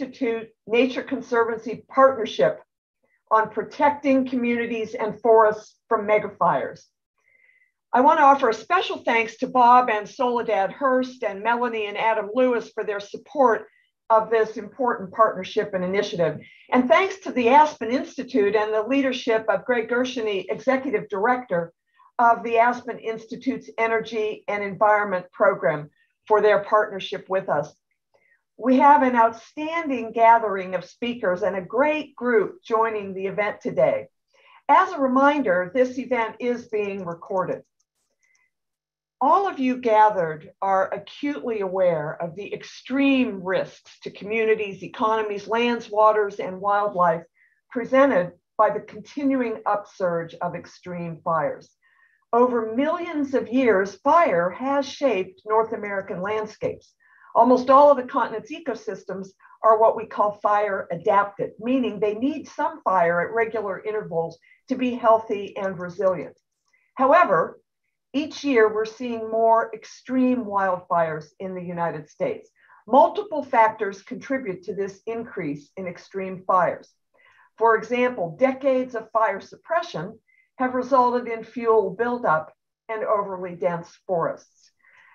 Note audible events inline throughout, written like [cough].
Institute Nature Conservancy Partnership on protecting communities and forests from megafires. I want to offer a special thanks to Bob and Soledad Hurst and Melanie and Adam Lewis for their support of this important partnership and initiative. And thanks to the Aspen Institute and the leadership of Greg Gershuny, Executive Director of the Aspen Institute's Energy and Environment Program for their partnership with us. We have an outstanding gathering of speakers and a great group joining the event today. As a reminder, this event is being recorded. All of you gathered are acutely aware of the extreme risks to communities, economies, lands, waters, and wildlife presented by the continuing upsurge of extreme fires. Over millions of years, fire has shaped North American landscapes. Almost all of the continent's ecosystems are what we call fire adapted, meaning they need some fire at regular intervals to be healthy and resilient. However, each year we're seeing more extreme wildfires in the United States. Multiple factors contribute to this increase in extreme fires. For example, decades of fire suppression have resulted in fuel buildup and overly dense forests.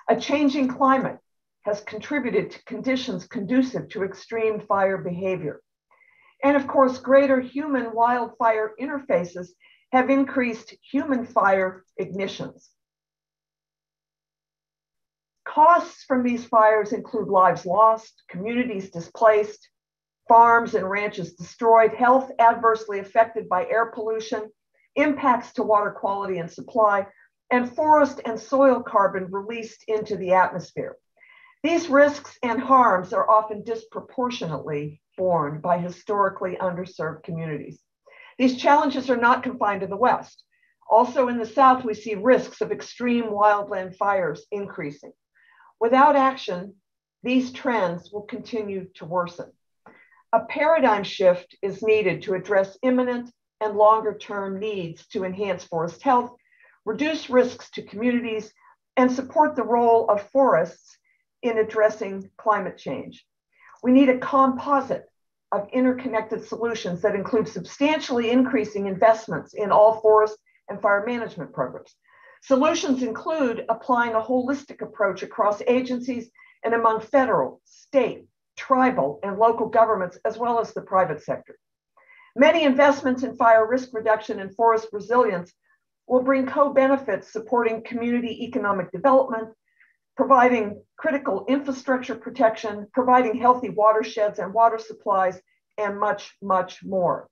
A changing climate has contributed to conditions conducive to extreme fire behavior. And of course, greater human wildfire interfaces have increased human fire ignitions. Costs from these fires include lives lost, communities displaced, farms and ranches destroyed, health adversely affected by air pollution, impacts to water quality and supply, and forest and soil carbon released into the atmosphere. These risks and harms are often disproportionately borne by historically underserved communities. These challenges are not confined to the West. Also in the South, we see risks of extreme wildland fires increasing. Without action, these trends will continue to worsen. A paradigm shift is needed to address imminent and longer term needs to enhance forest health, reduce risks to communities, and support the role of forests in addressing climate change. We need a composite of interconnected solutions that include substantially increasing investments in all forest and fire management programs. Solutions include applying a holistic approach across agencies and among federal, state, tribal, and local governments, as well as the private sector. Many investments in fire risk reduction and forest resilience will bring co benefits supporting community economic development, providing critical infrastructure protection, providing healthy watersheds and water supplies, and much, much more.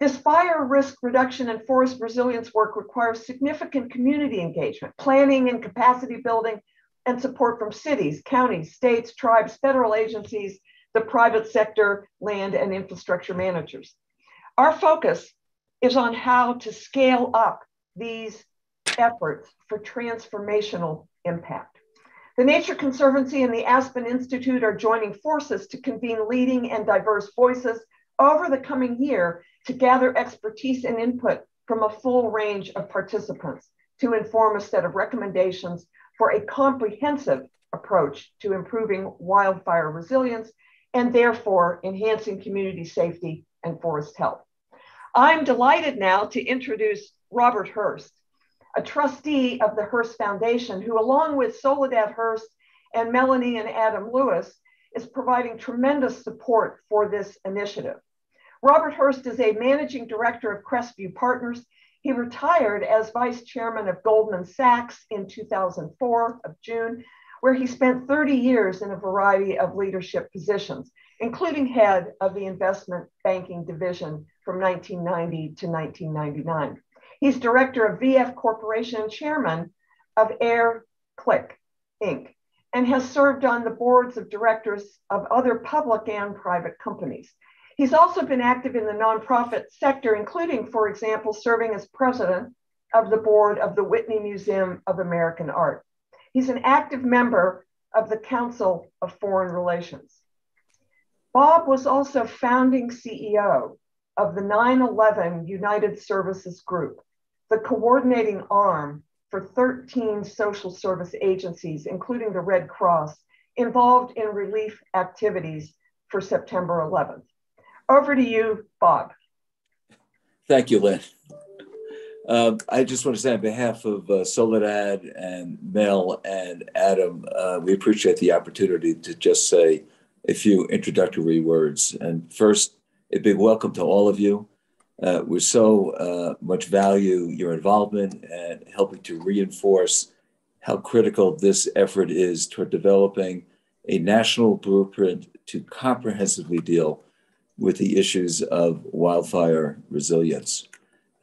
This fire risk reduction and forest resilience work requires significant community engagement, planning and capacity building, and support from cities, counties, states, tribes, federal agencies, the private sector, land and infrastructure managers. Our focus is on how to scale up these efforts for transformational impact. The Nature Conservancy and the Aspen Institute are joining forces to convene leading and diverse voices over the coming year to gather expertise and input from a full range of participants to inform a set of recommendations for a comprehensive approach to improving wildfire resilience and therefore enhancing community safety and forest health. I'm delighted now to introduce Robert Hurst a trustee of the Hurst Foundation, who, along with Soledad Hurst and Melanie and Adam Lewis, is providing tremendous support for this initiative. Robert Hurst is a managing director of Crestview Partners. He retired as vice chairman of Goldman Sachs in 2004 of June, where he spent 30 years in a variety of leadership positions, including head of the investment banking division from 1990 to 1999. He's director of VF Corporation and chairman of Air Click Inc., and has served on the boards of directors of other public and private companies. He's also been active in the nonprofit sector, including, for example, serving as president of the board of the Whitney Museum of American Art. He's an active member of the Council of Foreign Relations. Bob was also founding CEO of the 9 11 United Services Group, the coordinating arm for 13 social service agencies, including the Red Cross, involved in relief activities for September 11th. Over to you, Bob. Thank you, Lynn. Uh, I just want to say on behalf of uh, Soledad and Mel and Adam, uh, we appreciate the opportunity to just say a few introductory words. And first, a big welcome to all of you. Uh, we so uh, much value your involvement and helping to reinforce how critical this effort is toward developing a national blueprint to comprehensively deal with the issues of wildfire resilience.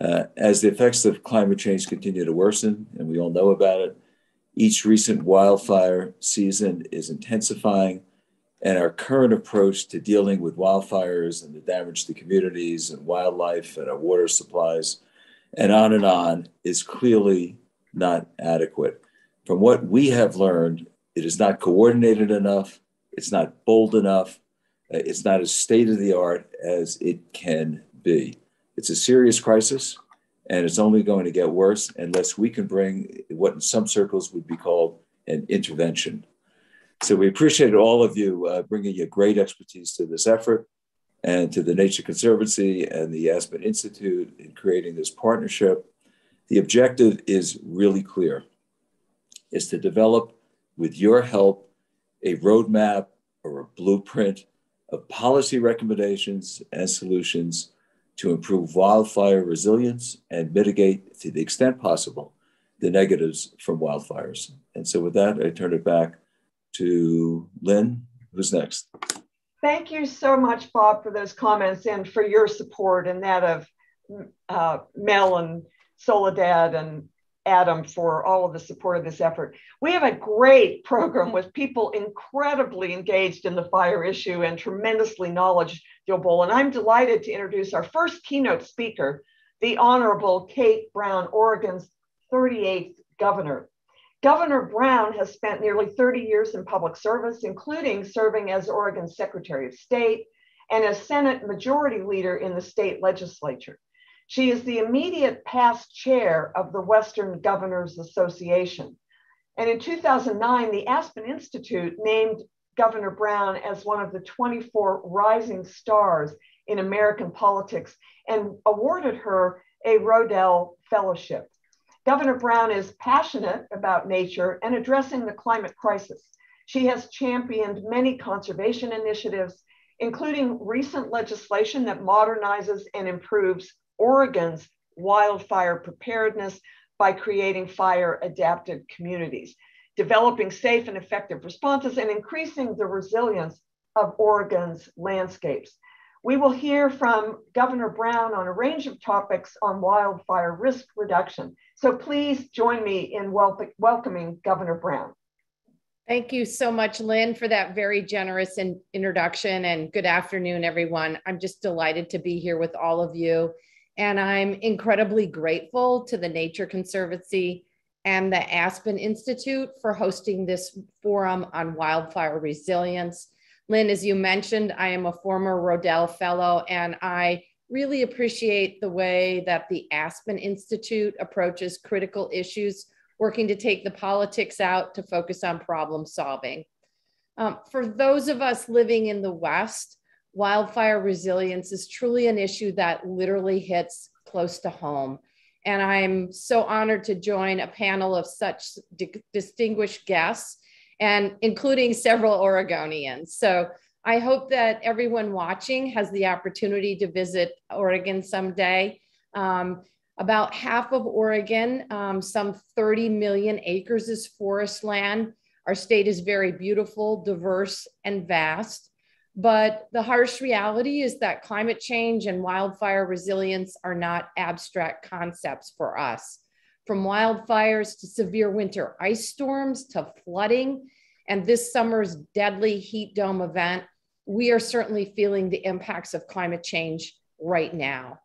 Uh, as the effects of climate change continue to worsen, and we all know about it, each recent wildfire season is intensifying, and our current approach to dealing with wildfires and the damage to communities and wildlife and our water supplies and on and on is clearly not adequate. From what we have learned, it is not coordinated enough, it's not bold enough, uh, it's not as state of the art as it can be. It's a serious crisis, and it's only going to get worse unless we can bring what in some circles would be called an intervention. So we appreciate all of you uh, bringing your great expertise to this effort and to the Nature Conservancy and the Aspen Institute in creating this partnership. The objective is really clear, is to develop with your help a roadmap or a blueprint of policy recommendations and solutions to improve wildfire resilience and mitigate, to the extent possible, the negatives from wildfires. And so, with that, I turn it back to Lynn. Who's next? Thank you so much, Bob, for those comments and for your support and that of uh, Mel and Soledad and Adam for all of the support of this effort. We have a great program with people incredibly engaged in the fire issue and tremendously knowledgeable. And I'm delighted to introduce our first keynote speaker, the Honorable Kate Brown, Oregon's 38th governor. Governor Brown has spent nearly 30 years in public service, including serving as Oregon's Secretary of State and as Senate Majority Leader in the state legislature. She is the immediate past chair of the Western Governors Association. And in 2009, the Aspen Institute named Governor Brown as one of the 24 rising stars in American politics and awarded her a Rodel Fellowship. Governor Brown is passionate about nature and addressing the climate crisis. She has championed many conservation initiatives, including recent legislation that modernizes and improves Oregon's wildfire preparedness by creating fire adapted communities, developing safe and effective responses, and increasing the resilience of Oregon's landscapes. We will hear from Governor Brown on a range of topics on wildfire risk reduction. So please join me in wel welcoming Governor Brown. Thank you so much, Lynn, for that very generous in introduction. And good afternoon, everyone. I'm just delighted to be here with all of you. And I'm incredibly grateful to the Nature Conservancy and the Aspen Institute for hosting this forum on wildfire resilience. Lynn, as you mentioned, I am a former Rodel Fellow, and I really appreciate the way that the Aspen Institute approaches critical issues, working to take the politics out to focus on problem solving. Um, for those of us living in the West, wildfire resilience is truly an issue that literally hits close to home. And I'm so honored to join a panel of such di- distinguished guests and including several Oregonians. So I hope that everyone watching has the opportunity to visit Oregon someday. Um, about half of Oregon, um, some 30 million acres is forest land. Our state is very beautiful, diverse, and vast. But the harsh reality is that climate change and wildfire resilience are not abstract concepts for us. From wildfires to severe winter ice storms to flooding and this summer's deadly heat dome event, we are certainly feeling the impacts of climate change right now.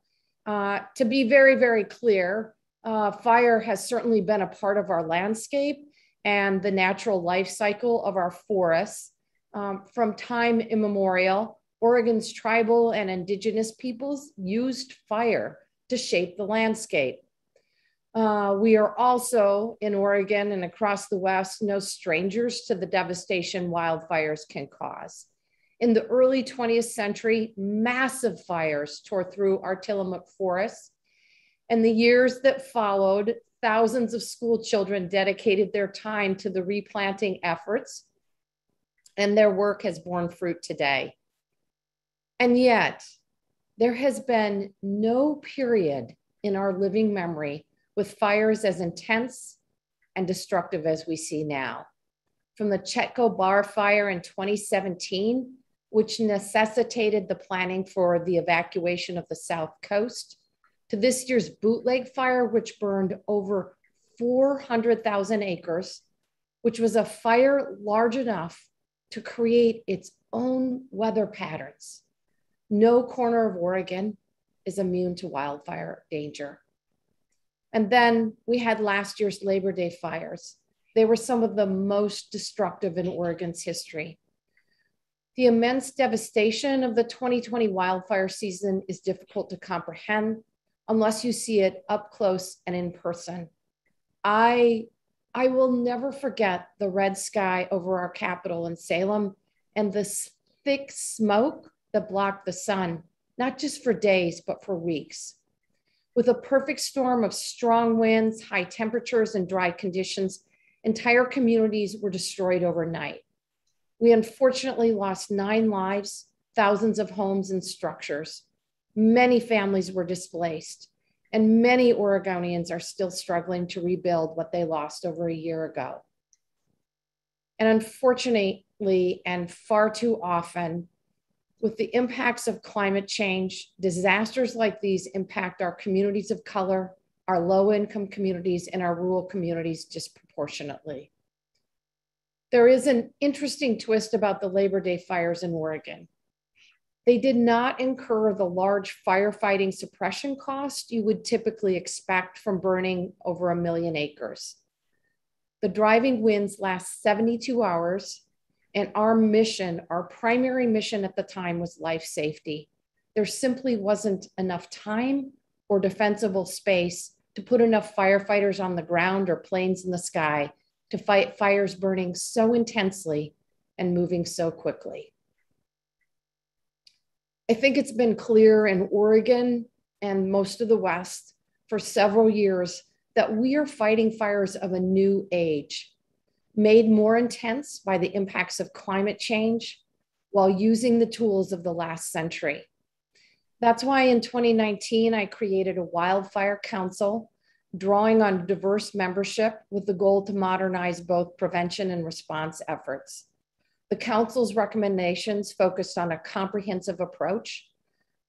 Uh, to be very, very clear, uh, fire has certainly been a part of our landscape and the natural life cycle of our forests um, from time immemorial, Oregon's tribal and indigenous peoples used fire to shape the landscape. Uh, we are also in Oregon and across the West no strangers to the devastation wildfires can cause. In the early 20th century, massive fires tore through our Tillamook forests. And the years that followed, thousands of school children dedicated their time to the replanting efforts, and their work has borne fruit today. And yet, there has been no period in our living memory with fires as intense and destructive as we see now. From the Chetco Bar fire in 2017, which necessitated the planning for the evacuation of the South Coast, to this year's bootleg fire, which burned over 400,000 acres, which was a fire large enough to create its own weather patterns. No corner of Oregon is immune to wildfire danger. And then we had last year's Labor Day fires. They were some of the most destructive in Oregon's history. The immense devastation of the 2020 wildfire season is difficult to comprehend unless you see it up close and in person. I, I will never forget the red sky over our capital in Salem and the thick smoke that blocked the sun, not just for days, but for weeks. With a perfect storm of strong winds, high temperatures, and dry conditions, entire communities were destroyed overnight. We unfortunately lost nine lives, thousands of homes and structures. Many families were displaced, and many Oregonians are still struggling to rebuild what they lost over a year ago. And unfortunately, and far too often, with the impacts of climate change, disasters like these impact our communities of color, our low income communities, and our rural communities disproportionately. There is an interesting twist about the Labor Day fires in Oregon. They did not incur the large firefighting suppression cost you would typically expect from burning over a million acres. The driving winds last 72 hours and our mission, our primary mission at the time was life safety. There simply wasn't enough time or defensible space to put enough firefighters on the ground or planes in the sky to fight fires burning so intensely and moving so quickly. I think it's been clear in Oregon and most of the West for several years that we are fighting fires of a new age made more intense by the impacts of climate change while using the tools of the last century. That's why in 2019, I created a wildfire council, drawing on diverse membership with the goal to modernize both prevention and response efforts. The council's recommendations focused on a comprehensive approach.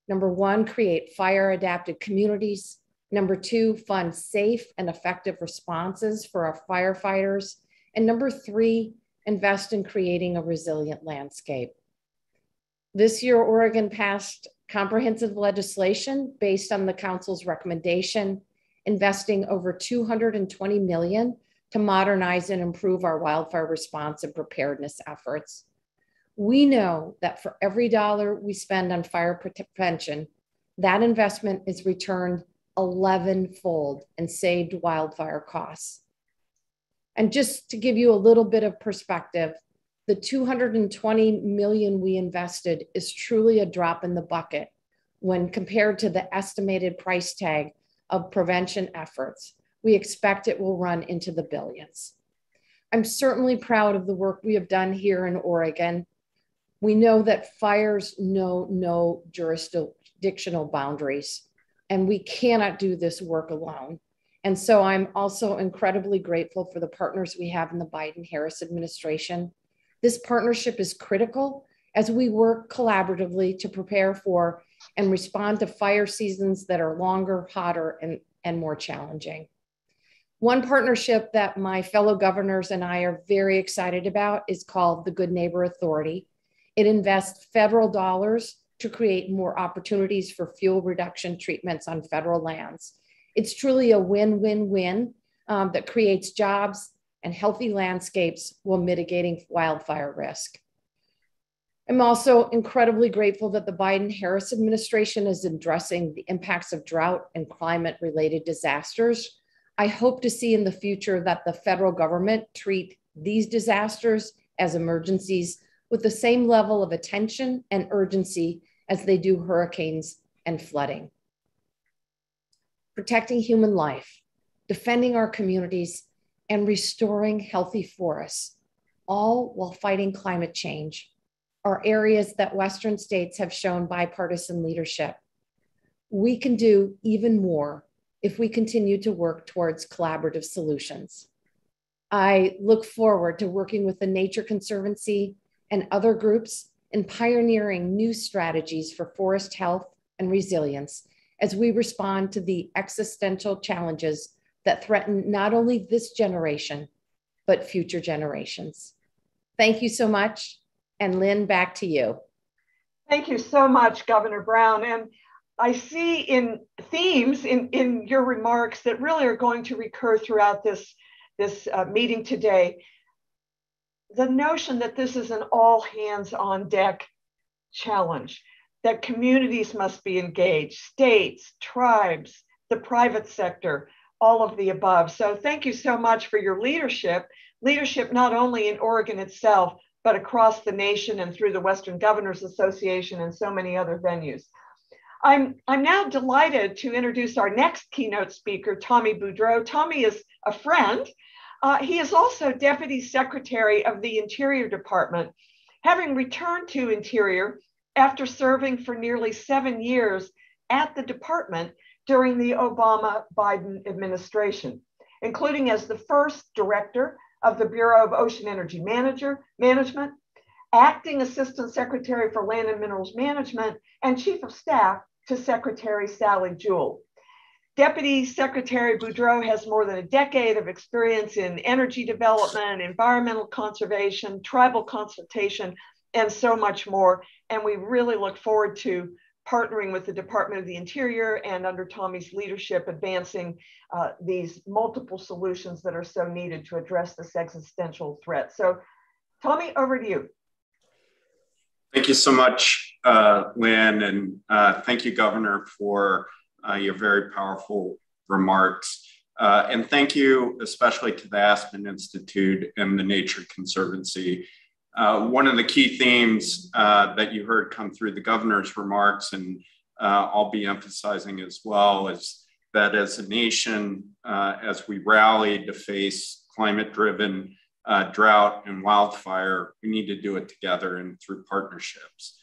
Number one, create fire adapted communities. Number two, fund safe and effective responses for our firefighters. And number three, invest in creating a resilient landscape. This year, Oregon passed comprehensive legislation based on the council's recommendation, investing over 220 million to modernize and improve our wildfire response and preparedness efforts. We know that for every dollar we spend on fire prevention, that investment is returned 11 fold and saved wildfire costs. And just to give you a little bit of perspective, the 220 million we invested is truly a drop in the bucket when compared to the estimated price tag of prevention efforts. We expect it will run into the billions. I'm certainly proud of the work we have done here in Oregon. We know that fires know no jurisdictional boundaries, and we cannot do this work alone. And so I'm also incredibly grateful for the partners we have in the Biden Harris administration. This partnership is critical as we work collaboratively to prepare for and respond to fire seasons that are longer, hotter, and, and more challenging. One partnership that my fellow governors and I are very excited about is called the Good Neighbor Authority. It invests federal dollars to create more opportunities for fuel reduction treatments on federal lands. It's truly a win win win um, that creates jobs and healthy landscapes while mitigating wildfire risk. I'm also incredibly grateful that the Biden Harris administration is addressing the impacts of drought and climate related disasters. I hope to see in the future that the federal government treat these disasters as emergencies with the same level of attention and urgency as they do hurricanes and flooding. Protecting human life, defending our communities, and restoring healthy forests, all while fighting climate change, are areas that Western states have shown bipartisan leadership. We can do even more if we continue to work towards collaborative solutions. I look forward to working with the Nature Conservancy and other groups in pioneering new strategies for forest health and resilience as we respond to the existential challenges that threaten not only this generation, but future generations. Thank you so much. And Lynn, back to you. Thank you so much, Governor Brown. And I see in themes in, in your remarks that really are going to recur throughout this, this uh, meeting today. The notion that this is an all hands on deck challenge, that communities must be engaged, states, tribes, the private sector, all of the above. So thank you so much for your leadership, leadership not only in Oregon itself, but across the nation and through the Western Governors Association and so many other venues. I'm, I'm now delighted to introduce our next keynote speaker, Tommy Beaudreau. Tommy is a friend. Uh, he is also Deputy Secretary of the Interior Department, having returned to Interior after serving for nearly seven years at the department during the Obama Biden administration, including as the first director of the Bureau of Ocean Energy Manager, Management, acting Assistant Secretary for Land and Minerals Management, and Chief of Staff to Secretary Sally Jewell. Deputy Secretary Beaudreau has more than a decade of experience in energy development, environmental conservation, tribal consultation, and so much more. And we really look forward to partnering with the Department of the Interior and under Tommy's leadership, advancing uh, these multiple solutions that are so needed to address this existential threat. So, Tommy, over to you. Thank you so much, uh, Lynn, and uh, thank you, Governor, for uh, your very powerful remarks. Uh, and thank you especially to the Aspen Institute and the Nature Conservancy uh, one of the key themes uh, that you heard come through the governor's remarks, and uh, I'll be emphasizing as well, is that as a nation, uh, as we rally to face climate driven uh, drought and wildfire, we need to do it together and through partnerships.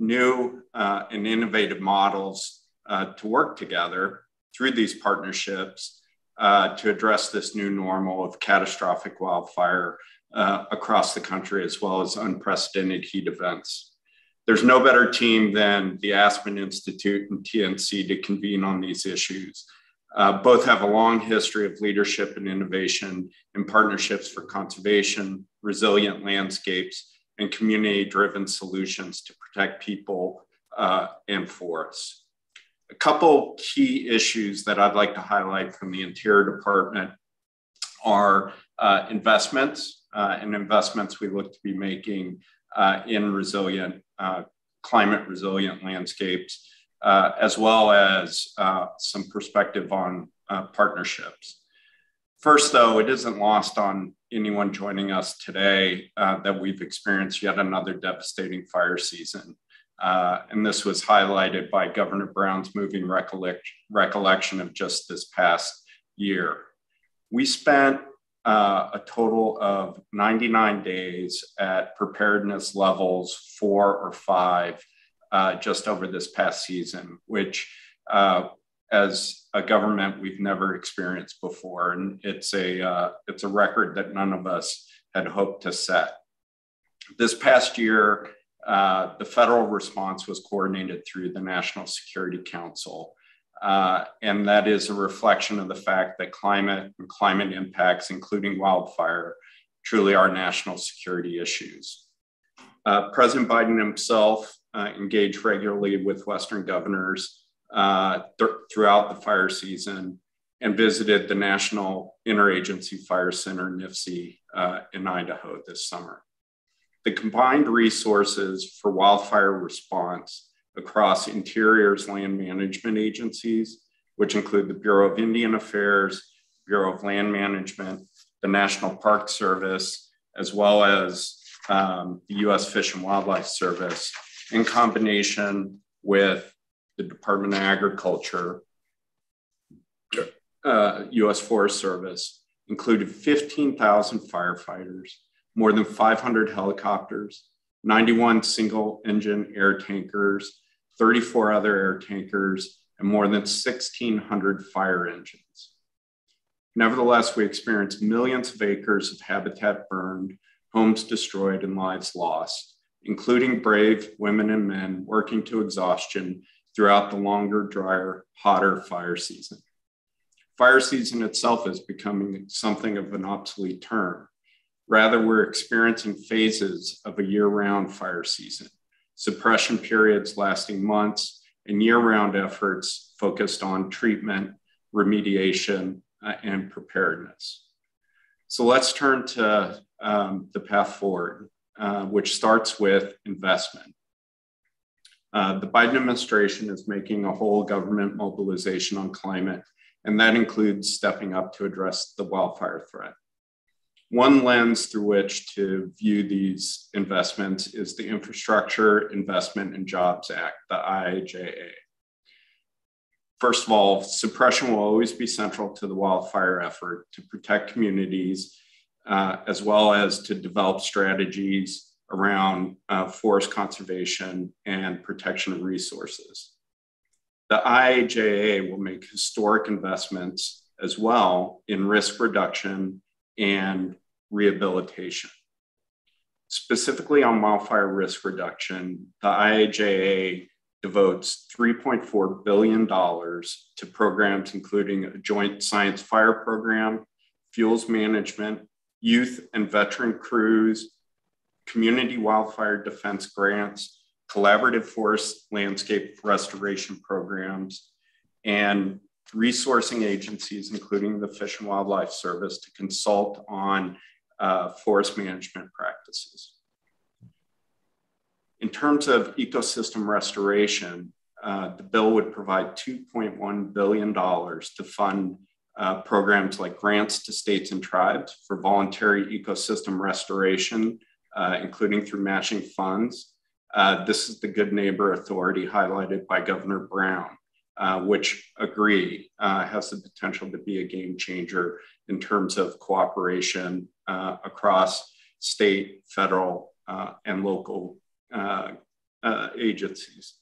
New and innovative models to work together through these partnerships to address this new normal of catastrophic wildfire uh, across the country, as well as unprecedented heat events. There's no better team than the Aspen Institute and TNC to convene on these issues. Uh, both have a long history of leadership and innovation in partnerships for conservation, resilient landscapes, and community driven solutions to protect people uh, and forests. A couple key issues that I'd like to highlight from the Interior Department are uh, investments and investments we look to be making uh, in resilient, uh, climate resilient landscapes, uh, as well as uh, some perspective on partnerships. First, though, it isn't lost on anyone joining us today that we've experienced yet another devastating fire season. Uh, and this was highlighted by Governor Brown's moving recollect- recollection of just this past year. We spent uh, a total of 99 days at preparedness levels four or five uh, just over this past season, which uh, as a government we've never experienced before. And it's a, uh, it's a record that none of us had hoped to set. This past year, uh, the federal response was coordinated through the National Security Council. Uh, and that is a reflection of the fact that climate and climate impacts, including wildfire, truly are national security issues. Uh, President Biden himself uh, engaged regularly with Western governors uh, th- throughout the fire season and visited the National Interagency Fire Center, NIFC, uh, in Idaho this summer. The combined resources for wildfire response across Interior's land management agencies, which include the Bureau of Indian Affairs, Bureau of Land Management, the National Park Service, as well as um, the US Fish and Wildlife Service in combination with the Department of Agriculture, uh, US Forest Service, included 15,000 firefighters, more than 500 helicopters, 91 single engine air tankers, 34 other air tankers, and more than 1,600 fire engines. Nevertheless, we experienced millions of acres of habitat burned, homes destroyed, and lives lost, including brave women and men working to exhaustion throughout the longer, drier, hotter fire season. Fire season itself is becoming something of an obsolete term. Rather, we're experiencing phases of a year round fire season, suppression periods lasting months, and year round efforts focused on treatment, remediation, uh, and preparedness. So let's turn to um, the path forward, uh, which starts with investment. Uh, the Biden administration is making a whole government mobilization on climate, and that includes stepping up to address the wildfire threat. One lens through which to view these investments is the Infrastructure Investment and Jobs Act, the IIJA. First of all, suppression will always be central to the wildfire effort to protect communities, uh, as well as to develop strategies around uh, forest conservation and protection of resources. The IIJA will make historic investments as well in risk reduction and rehabilitation. Specifically on wildfire risk reduction, the IIJA devotes $3.4 billion to programs including a joint science fire program, fuels management, youth and veteran crews, community wildfire defense grants, collaborative forest landscape restoration programs, and resourcing agencies, including the Fish and Wildlife Service, to consult on uh, forest management practices. In terms of ecosystem restoration, uh, the bill would provide $2.1 billion to fund uh, programs like grants to states and tribes for voluntary ecosystem restoration, uh, including through matching funds. Uh, this is the Good Neighbor Authority highlighted by Governor Brown, uh, which agree uh, has the potential to be a game changer in terms of cooperation across state, federal, and local uh, uh, agencies.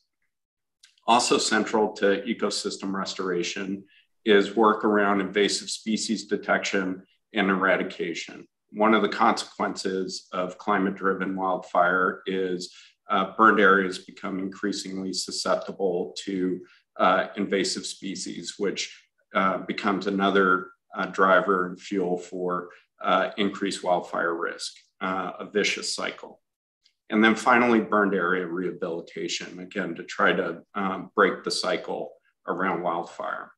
Also central to ecosystem restoration is work around invasive species detection and eradication. One of the consequences of climate driven wildfire is uh, burned areas become increasingly susceptible to uh, invasive species, which uh, becomes another uh, driver and fuel for increased wildfire risk, a vicious cycle. And then finally, burned area rehabilitation, again, to try to um, break the cycle around wildfire.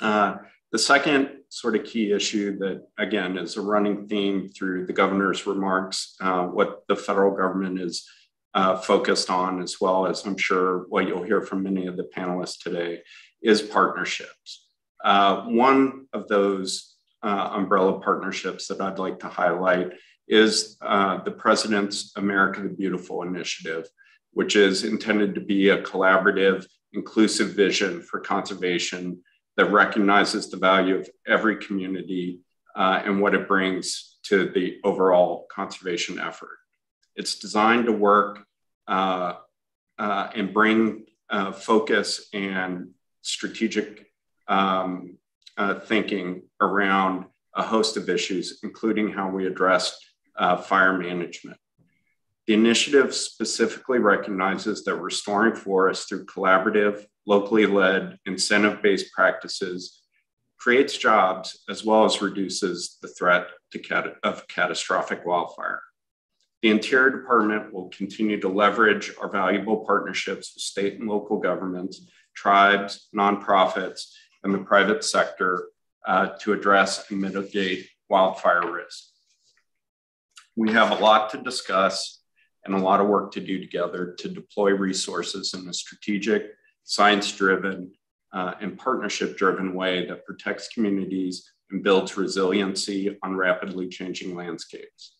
Uh, the second sort of key issue that, again, is a running theme through the governor's remarks, uh, what the federal government is uh, focused on, as well as I'm sure what you'll hear from many of the panelists today, is partnerships. Uh, one of those uh, umbrella partnerships that I'd like to highlight is uh, the President's America the Beautiful initiative, which is intended to be a collaborative, inclusive vision for conservation that recognizes the value of every community uh, and what it brings to the overall conservation effort. It's designed to work uh, uh and bring uh, focus and strategic um, uh, thinking around a host of issues, including how we address uh, fire management. The initiative specifically recognizes that restoring forests through collaborative, locally led, incentive based practices creates jobs as well as reduces the threat cat- of catastrophic wildfire. The Interior Department will continue to leverage our valuable partnerships with state and local governments, tribes, nonprofits, and the private sector uh, to address and mitigate wildfire risk we have a lot to discuss and a lot of work to do together to deploy resources in a strategic, science driven, uh, and partnership driven way that protects communities and builds resiliency on rapidly changing landscapes.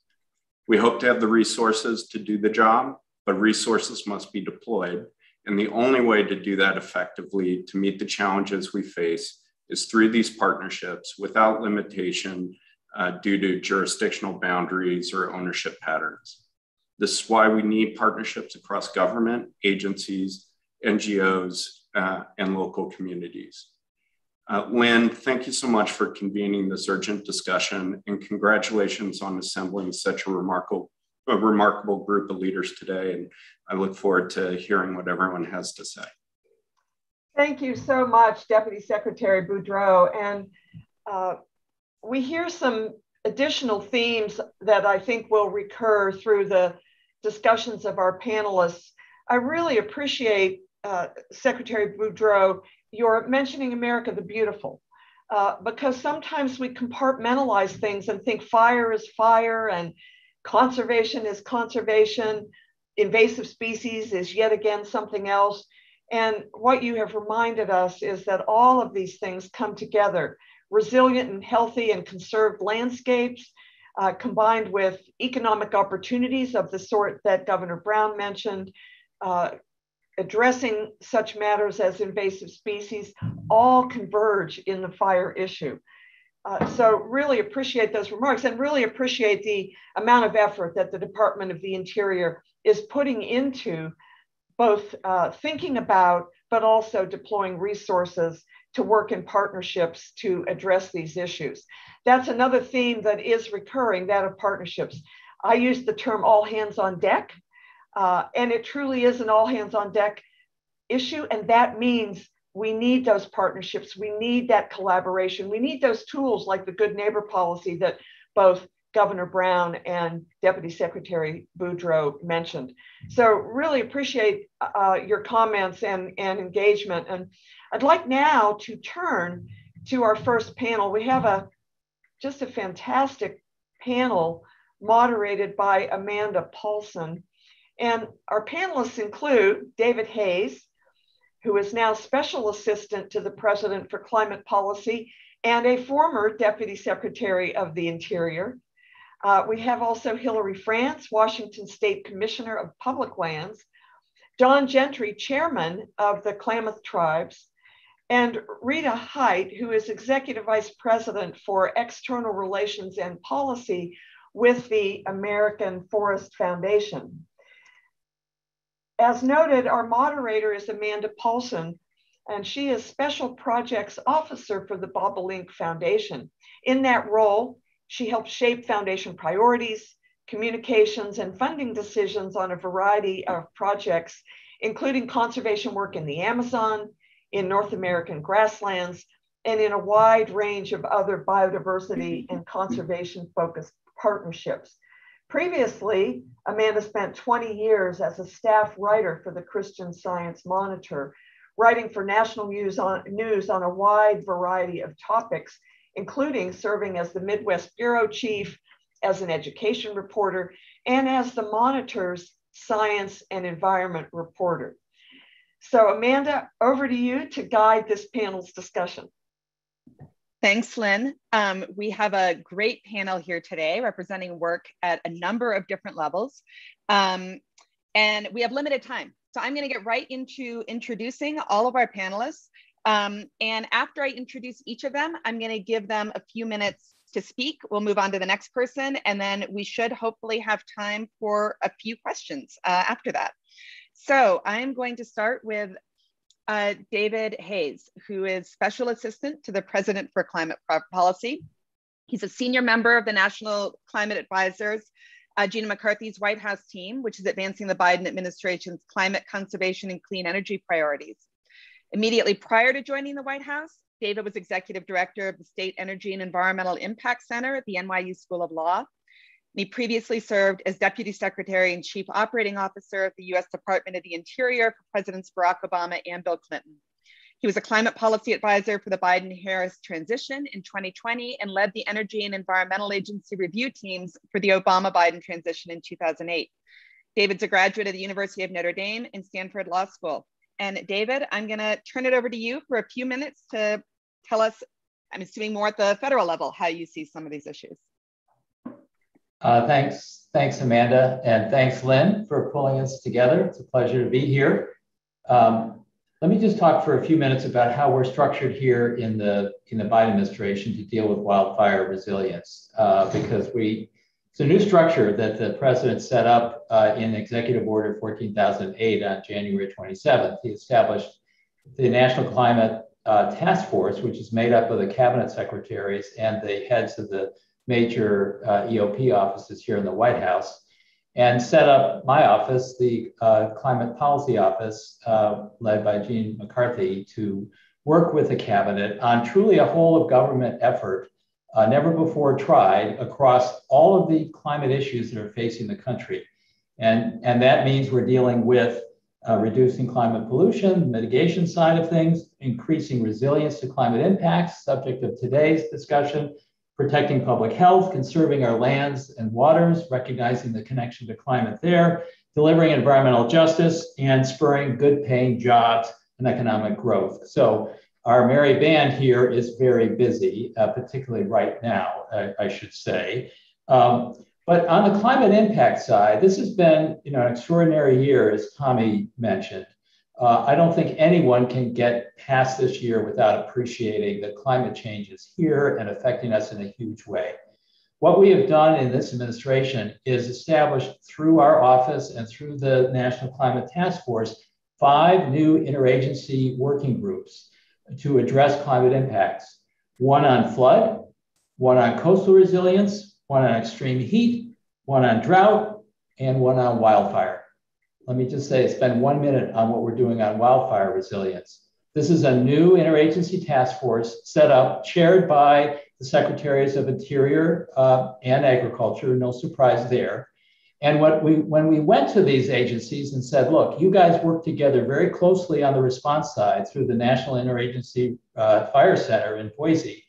We hope to have the resources to do the job, but resources must be deployed. And the only way to do that effectively to meet the challenges we face is through these partnerships without limitation uh, due to jurisdictional boundaries or ownership patterns. This is why we need partnerships across government, agencies, NGOs, uh, and local communities. Uh, Lynn, thank you so much for convening this urgent discussion and congratulations on assembling such a remarkable, a remarkable group of leaders today. And I look forward to hearing what everyone has to say. Thank you so much, Deputy Secretary Beaudreau. And uh, we hear some additional themes that I think will recur through the discussions of our panelists. I really appreciate uh, Secretary Beaudreau your mentioning America the Beautiful. Uh, because sometimes we compartmentalize things and think fire is fire and conservation is conservation, invasive species is yet again something else. And what you have reminded us is that all of these things come together resilient and healthy and conserved landscapes, uh, combined with economic opportunities of the sort that Governor Brown mentioned, uh, addressing such matters as invasive species, all converge in the fire issue. Uh, so really appreciate those remarks and really appreciate the amount of effort that the Department of the Interior is putting into both uh, thinking about, but also deploying resources to work in partnerships to address these issues. That's another theme that is recurring, that of partnerships. I use the term all hands on deck, uh, and it truly is an all hands on deck issue. And that means we need those partnerships. We need that collaboration. We need those tools like the good neighbor policy that both Governor Brown and Deputy Secretary Beaudreau mentioned. So really appreciate uh, your comments and, and engagement. And I'd like now to turn to our first panel. We have a just a fantastic panel moderated by Amanda Paulson. And our panelists include David Hayes, who is now Special Assistant to the President for Climate Policy and a former Deputy Secretary of the Interior. Uh, we have also Hilary Franz, Washington State Commissioner of Public Lands, Don Gentry, Chairman of the Klamath Tribes, and Rita Hite, who is Executive Vice President for External Relations and Policy with the American Forest Foundation. As noted, our moderator is Amanda Paulson, and she is Special Projects Officer for the Bobolink Foundation. In that role, she helps shape foundation priorities, communications, and funding decisions on a variety of projects, including conservation work in the Amazon, in North American grasslands, and in a wide range of other biodiversity and conservation focused partnerships. Previously, Amanda spent 20 years as a staff writer for the Christian Science Monitor, writing for national news on, news on a wide variety of topics, including serving as the Midwest Bureau Chief, as an education reporter, and as the Monitor's science and environment reporter. So Amanda, over to you to guide this panel's discussion. Thanks, Lynn. Um, we have a great panel here today representing work at a number of different levels. Um, and we have limited time. So I'm gonna get right into introducing all of our panelists. Um, and after I introduce each of them, I'm gonna give them a few minutes to speak. We'll move on to the next person, and then we should hopefully have time for a few questions uh, after that. So I'm going to start with uh, David Hayes, who is Special Assistant to the President for Climate Policy. He's a senior member of the National Climate Advisors, uh, Gina McCarthy's White House team, which is advancing the Biden administration's climate conservation and clean energy priorities. Immediately prior to joining the White House, David was executive director of the State Energy and Environmental Impact Center at the NYU School of Law he previously served as Deputy Secretary and Chief Operating Officer of the US Department of the Interior for Presidents Barack Obama and Bill Clinton. He was a climate policy advisor for the Biden Harris transition in 2020 and led the Energy and Environmental Agency review teams for the Obama Biden transition in 2008. David's a graduate of the University of Notre Dame and Stanford Law School. And David, I'm going to turn it over to you for a few minutes to tell us, I'm assuming more at the federal level, how you see some of these issues. Uh, thanks, thanks, Amanda, and thanks, Lynn, for pulling us together. It's a pleasure to be here. Um, let me just talk for a few minutes about how we're structured here in the in the Biden administration to deal with wildfire resilience, uh, because we it's a new structure that the president set up uh, in Executive Order 14,008 on January 27th. He established the National Climate uh, Task Force, which is made up of the cabinet secretaries and the heads of the major uh, EOP offices here in the White House, and set up my office, the uh, Climate Policy Office, uh, led by Gina McCarthy, to work with the cabinet on truly a whole of government effort uh, never before tried across all of the climate issues that are facing the country. And, and that means we're dealing with uh, reducing climate pollution, mitigation side of things, increasing resilience to climate impacts, subject of today's discussion, protecting public health, conserving our lands and waters, recognizing the connection to climate there, delivering environmental justice, and spurring good paying jobs and economic growth. So our merry band here is very busy, uh, particularly right now, I, I should say. Um, but on the climate impact side, this has been you know, an extraordinary year, as Tommy mentioned. Uh, I don't think anyone can get past this year without appreciating that climate change is here and affecting us in a huge way. What we have done in this administration is established through our office and through the National Climate Task Force five new interagency working groups to address climate impacts one on flood, one on coastal resilience, one on extreme heat, one on drought, and one on wildfire. Let me just say, spend one minute on what we're doing on wildfire resilience. This is a new interagency task force set up, chaired by the Secretaries of Interior uh, and Agriculture, no surprise there. And what we, when we went to these agencies and said, look, you guys work together very closely on the response side through the National Interagency uh, Fire Center in Boise.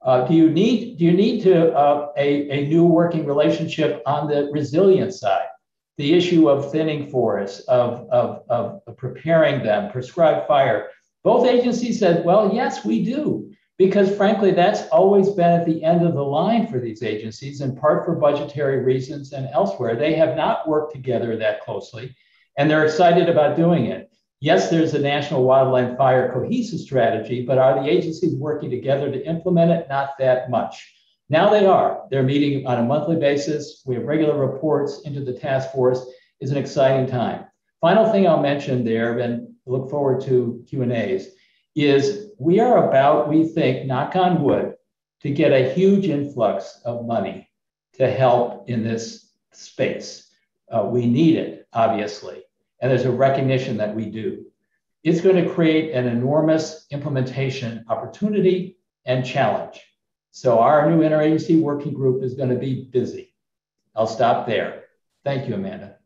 Uh, do you need do you need to uh, a, a new working relationship on the resilience side? The issue of thinning forests, of, of, of preparing them, prescribed fire. Both agencies said, well, yes, we do because frankly, that's always been at the end of the line for these agencies, in part for budgetary reasons and elsewhere. They have not worked together that closely, and they're excited about doing it. Yes, there's a national wildland fire cohesive strategy, but are the agencies working together to implement it? Not that much. Now they are. They're meeting on a monthly basis. We have regular reports into the task force. It's an exciting time. Final thing I'll mention there, and look forward to Q and A's is we are about, we think, knock on wood, to get a huge influx of money to help in this space. Uh, we need it, obviously, and there's a recognition that we do. It's going to create an enormous implementation opportunity and challenge. So, our new interagency working group is going to be busy. I'll stop there. Thank you, Amanda.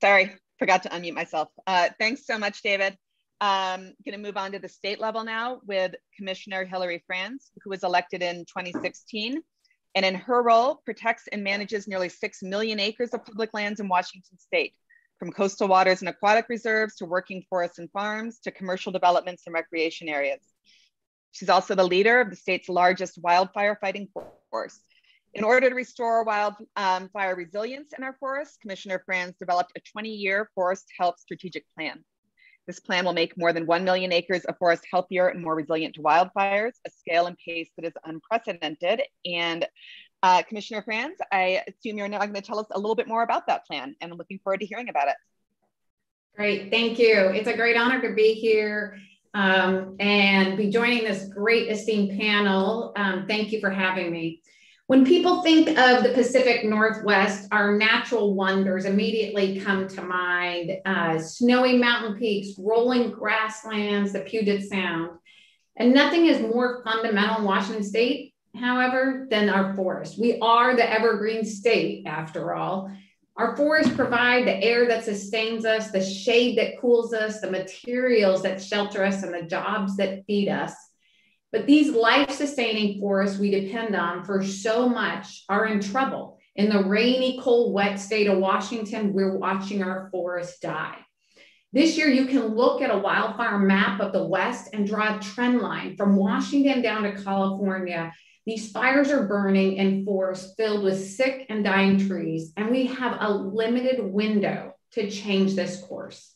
Sorry, forgot to unmute myself. Uh, thanks so much, David. Um, going to move on to the state level now with Commissioner Hilary Franz, who was elected in 2016. And in her role, protects and manages nearly 6 million acres of public lands in Washington state, from coastal waters and aquatic reserves to working forests and farms to commercial developments and recreation areas. She's also the leader of the state's largest wildfire fighting force, in order to restore wildfire um, resilience in our forests, Commissioner Franz developed a 20-year forest health strategic plan. This plan will make more than 1 million acres of forest healthier and more resilient to wildfires, a scale and pace that is unprecedented. And uh, Commissioner Franz, I assume you're now going to tell us a little bit more about that plan, and I'm looking forward to hearing about it. Great, thank you. It's a great honor to be here um, and be joining this great esteemed panel. Um, thank you for having me. When people think of the Pacific Northwest, our natural wonders immediately come to mind uh, snowy mountain peaks, rolling grasslands, the Puget Sound. And nothing is more fundamental in Washington state, however, than our forests. We are the evergreen state, after all. Our forests provide the air that sustains us, the shade that cools us, the materials that shelter us, and the jobs that feed us. But these life sustaining forests we depend on for so much are in trouble. In the rainy, cold, wet state of Washington, we're watching our forests die. This year, you can look at a wildfire map of the West and draw a trend line from Washington down to California. These fires are burning in forests filled with sick and dying trees, and we have a limited window to change this course.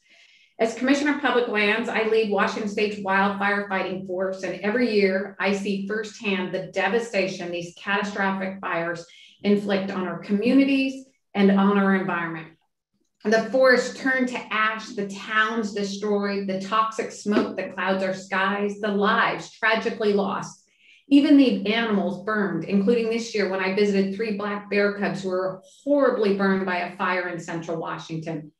As Commissioner of Public Lands, I lead Washington State's wildfire fighting force, and every year I see firsthand the devastation these catastrophic fires inflict on our communities and on our environment. The forests turn to ash, the towns destroyed, the toxic smoke that clouds our skies, the lives tragically lost. Even the animals burned, including this year when I visited three black bear cubs who were horribly burned by a fire in central Washington.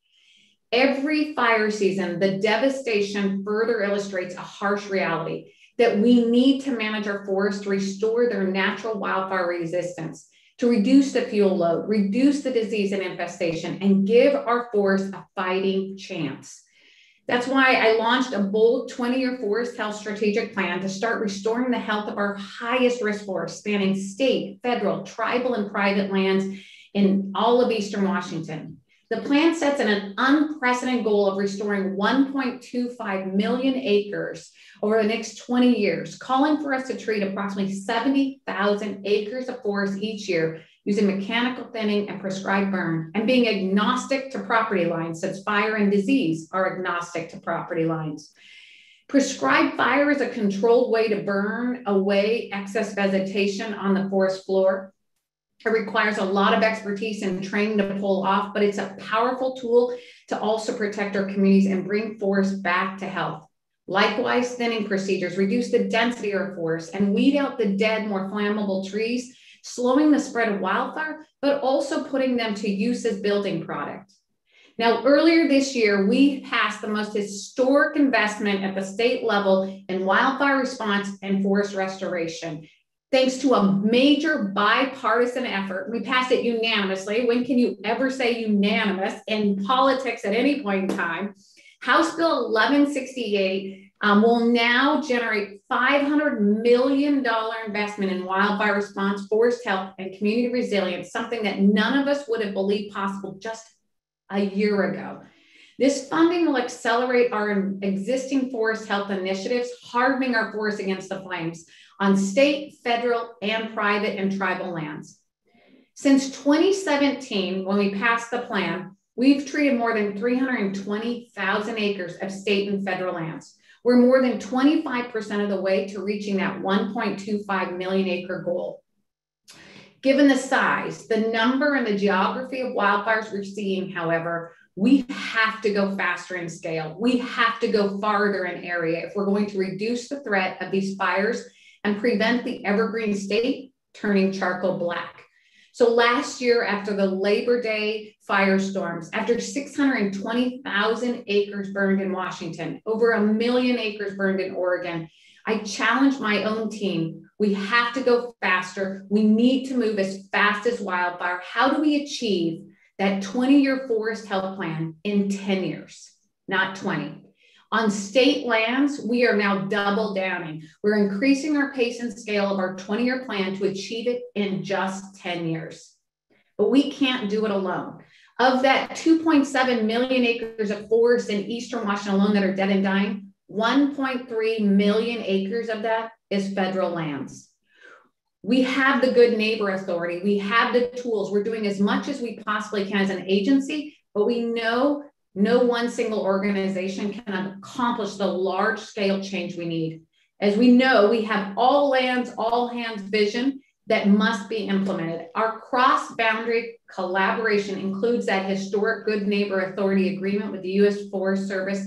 Every fire season, the devastation further illustrates a harsh reality that we need to manage our forests to restore their natural wildfire resistance, to reduce the fuel load, reduce the disease and infestation, and give our forests a fighting chance. That's why I launched a bold 20 year forest health strategic plan to start restoring the health of our highest risk forests, spanning state, federal, tribal, and private lands in all of Eastern Washington. The plan sets an unprecedented goal of restoring 1.25 million acres over the next 20 years, calling for us to treat approximately 70,000 acres of forest each year using mechanical thinning and prescribed burn, and being agnostic to property lines, since fire and disease are agnostic to property lines. Prescribed fire is a controlled way to burn away excess vegetation on the forest floor. It requires a lot of expertise and training to pull off, but it's a powerful tool to also protect our communities and bring forests back to health. Likewise, thinning procedures reduce the density of forests and weed out the dead, more flammable trees, slowing the spread of wildfire, but also putting them to use as building product. Now, earlier this year, we passed the most historic investment at the state level in wildfire response and forest restoration thanks to a major bipartisan effort. We passed it unanimously. When can you ever say unanimous in politics at any point in time? House Bill 1168 um, will now generate $500 million investment in wildfire response, forest health, and community resilience, something that none of us would have believed possible just a year ago. This funding will accelerate our existing forest health initiatives, hardening our forests against the flames on state, federal, and private and tribal lands. Since 2017, when we passed the plan, we've treated more than 320,000 acres of state and federal lands. We're more than 25% of the way to reaching that 1.25 million acre goal. Given the size, the number, and the geography of wildfires we're seeing, however, we have to go faster in scale. We have to go farther in area if we're going to reduce the threat of these fires and prevent the evergreen state turning charcoal black. So last year, after the Labor Day firestorms, after 620,000 acres burned in Washington, over a million acres burned in Oregon, I challenged my own team. We have to go faster. We need to move as fast as wildfire. How do we achieve that 20 year forest health plan in 10 years, not 20? On state lands, we are now double downing. We're increasing our pace and scale of our 20 year plan to achieve it in just 10 years. But we can't do it alone. Of that 2.7 million acres of forest in Eastern Washington alone that are dead and dying, 1.3 million acres of that is federal lands. We have the Good Neighbor Authority. We have the tools. We're doing as much as we possibly can as an agency, but we know no one single organization can accomplish the large scale change we need. As we know, we have all lands, all hands vision that must be implemented. Our cross boundary collaboration includes that historic Good Neighbor Authority agreement with the US Forest Service.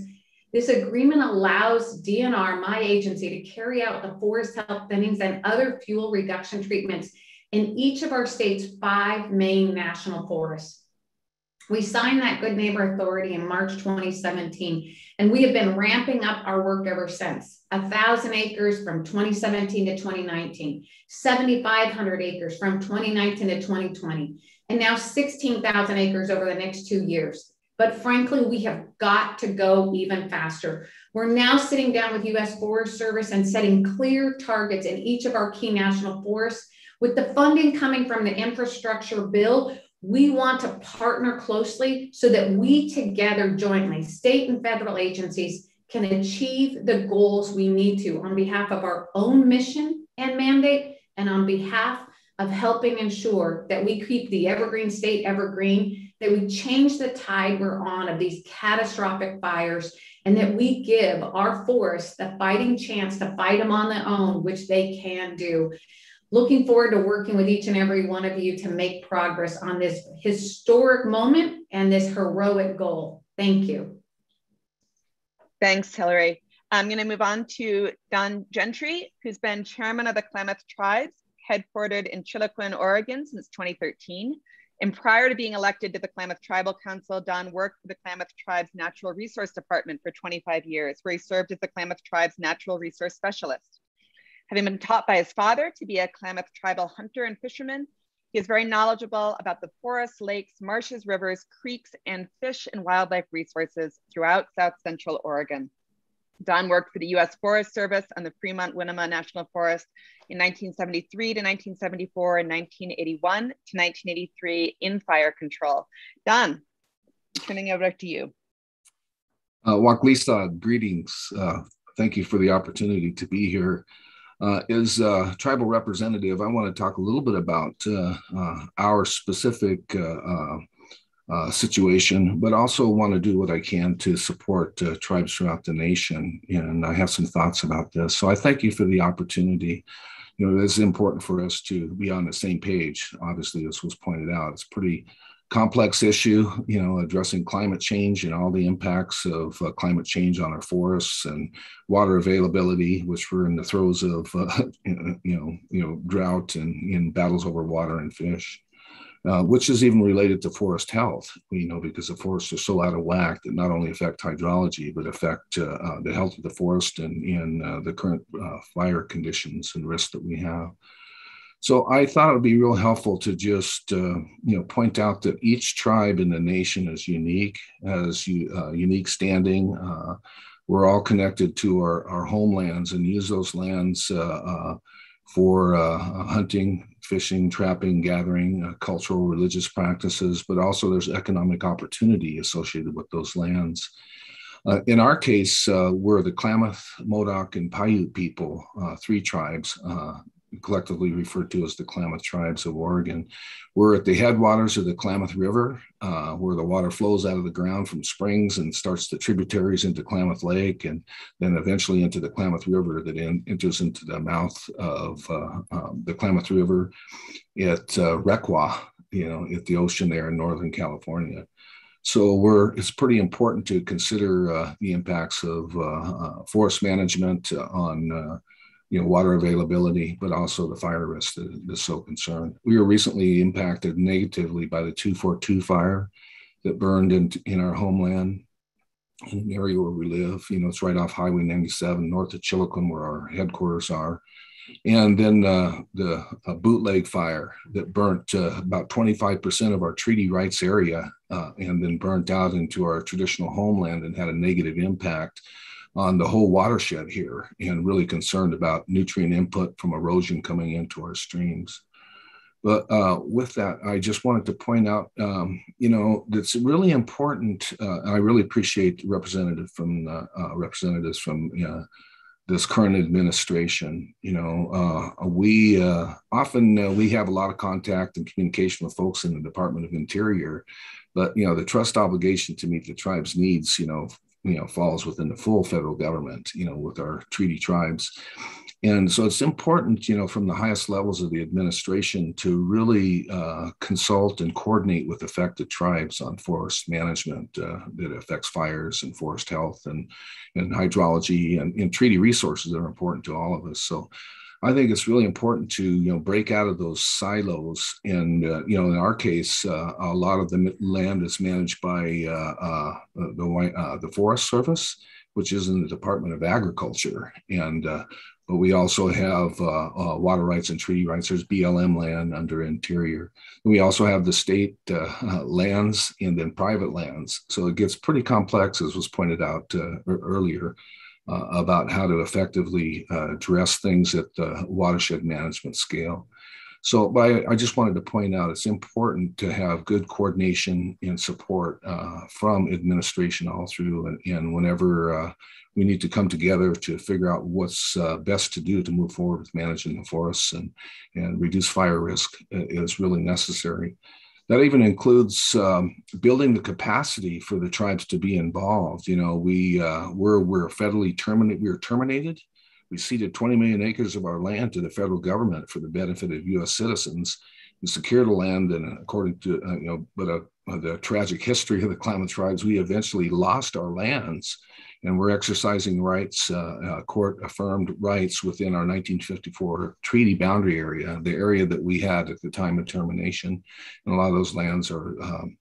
This agreement allows DNR, my agency, to carry out the forest health thinnings and other fuel reduction treatments in each of our state's five main national forests. We signed that Good Neighbor Authority in March 2017, and we have been ramping up our work ever since. A thousand acres from 2017 to 2019, 7,500 acres from 2019 to 2020, and now 16,000 acres over the next two years. But frankly, we have got to go even faster. We're now sitting down with US Forest Service and setting clear targets in each of our key national forests. With the funding coming from the infrastructure bill, We want to partner closely so that we together jointly, state and federal agencies, can achieve the goals we need to on behalf of our own mission and mandate and on behalf of helping ensure that we keep the evergreen state evergreen, that we change the tide we're on of these catastrophic fires, and that we give our forests the fighting chance to fight them on their own, which they can do. Looking forward to working with each and every one of you to make progress on this historic moment and this heroic goal. Thank you. Thanks, Hilary. I'm going to move on to Don Gentry, who's been chairman of the Klamath Tribes, headquartered in Chiloquin, Oregon since 2013. And prior to being elected to the Klamath Tribal Council, Don worked for the Klamath Tribes Natural Resource Department for 25 years, where he served as the Klamath Tribes Natural Resource Specialist. Having been taught by his father to be a Klamath tribal hunter and fisherman, he is very knowledgeable about the forests, lakes, marshes, rivers, creeks, and fish and wildlife resources throughout South Central Oregon. Don worked for the US Forest Service on the Fremont Winema National Forest in 1973 to 1974 and 1981 to 1983 in fire control. Don, turning over to you. Uh, Waklisa, greetings. Uh, thank you for the opportunity to be here uh, is uh, tribal representative, I want to talk a little bit about uh, uh our specific uh, situation, but also want to do what I can to support tribes throughout the nation. And I have some thoughts about this. So I thank you for the opportunity. You know, it's important for us to be on the same page. Obviously, this was pointed out. It's pretty complex issue, you know, addressing climate change and all the impacts of uh, climate change on our forests and water availability, which we're in the throes of, uh, [laughs] you know, you know, drought and in battles over water and fish. Uh, which is even related to forest health, you know, because the forests are so out of whack that not only affect hydrology, but affect uh, uh, the health of the forest and in uh, the current fire conditions and risks that we have. So I thought it would be real helpful to just uh, you know point out that each tribe in the nation is unique, has uh, unique standing. Uh, we're all connected to our, our homelands and use those lands uh, uh, for uh, hunting, fishing, trapping, gathering, cultural, religious practices, but also there's economic opportunity associated with those lands. Uh, in our case, uh, we're the Klamath, Modoc, and Paiute people, uh, three tribes collectively referred to as the Klamath Tribes of Oregon. We're at the headwaters of the Klamath River, uh, where the water flows out of the ground from springs and starts the tributaries into Klamath Lake, and then eventually into the Klamath River that in, enters into the mouth of uh, um, the Klamath River at uh, Requa, you know, at the ocean there in Northern California. So we're it's pretty important to consider uh, the impacts of uh, uh, forest management on you know, water availability, but also the fire risk that is so concerned. We were recently impacted negatively by the 242 fire that burned in, in our homeland in an area where we live. You know, it's right off Highway 97 north of Chiloquin, where our headquarters are. And then uh, the bootleg fire that burnt uh, about 25% of our treaty rights area uh, and then burnt out into our traditional homeland and had a negative impact on the whole watershed here and really concerned about nutrient input from erosion coming into our streams. But uh, with that, I just wanted to point out, um, you know, it's really important. Uh, I really appreciate representative from uh, uh representatives from this current administration. You know, uh, we uh, often we have a lot of contact and communication with folks in the Department of Interior, but you know, the trust obligation to meet the tribe's needs, you know, you know falls within the full federal government you know with our treaty tribes. And so it's important you know from the highest levels of the administration to really uh, consult and coordinate with affected tribes on forest management uh, that affects fires and forest health and and hydrology and, and treaty resources that are important to all of us. So I think it's really important to you know break out of those silos. And uh, you know, in our case, uh, a lot of the land is managed by uh, uh the uh, the Forest Service, which is in the Department of Agriculture. And uh, but we also have water rights and treaty rights. There's BLM land under Interior. we also have the state [laughs] lands and then private lands. So it gets pretty complex, as was pointed out earlier uh, about how to effectively uh, address things at the watershed management scale. So I, I just wanted to point out it's important to have good coordination and support uh, from administration all through and, and whenever uh, we need to come together to figure out what's uh, best to do to move forward with managing the forests and, and reduce fire risk uh, is really necessary. That even includes um, building the capacity for the tribes to be involved. You know, we uh, we're we're federally terminated. We were terminated. We ceded 20 million acres of our land to the federal government for the benefit of U.S. citizens and secured the land. And according to uh, you know, but uh, the tragic history of the Klamath tribes, we eventually lost our lands and we're exercising rights, uh, uh, court affirmed rights within our 1954 treaty boundary area, the area that we had at the time of termination. And a lot of those lands are um,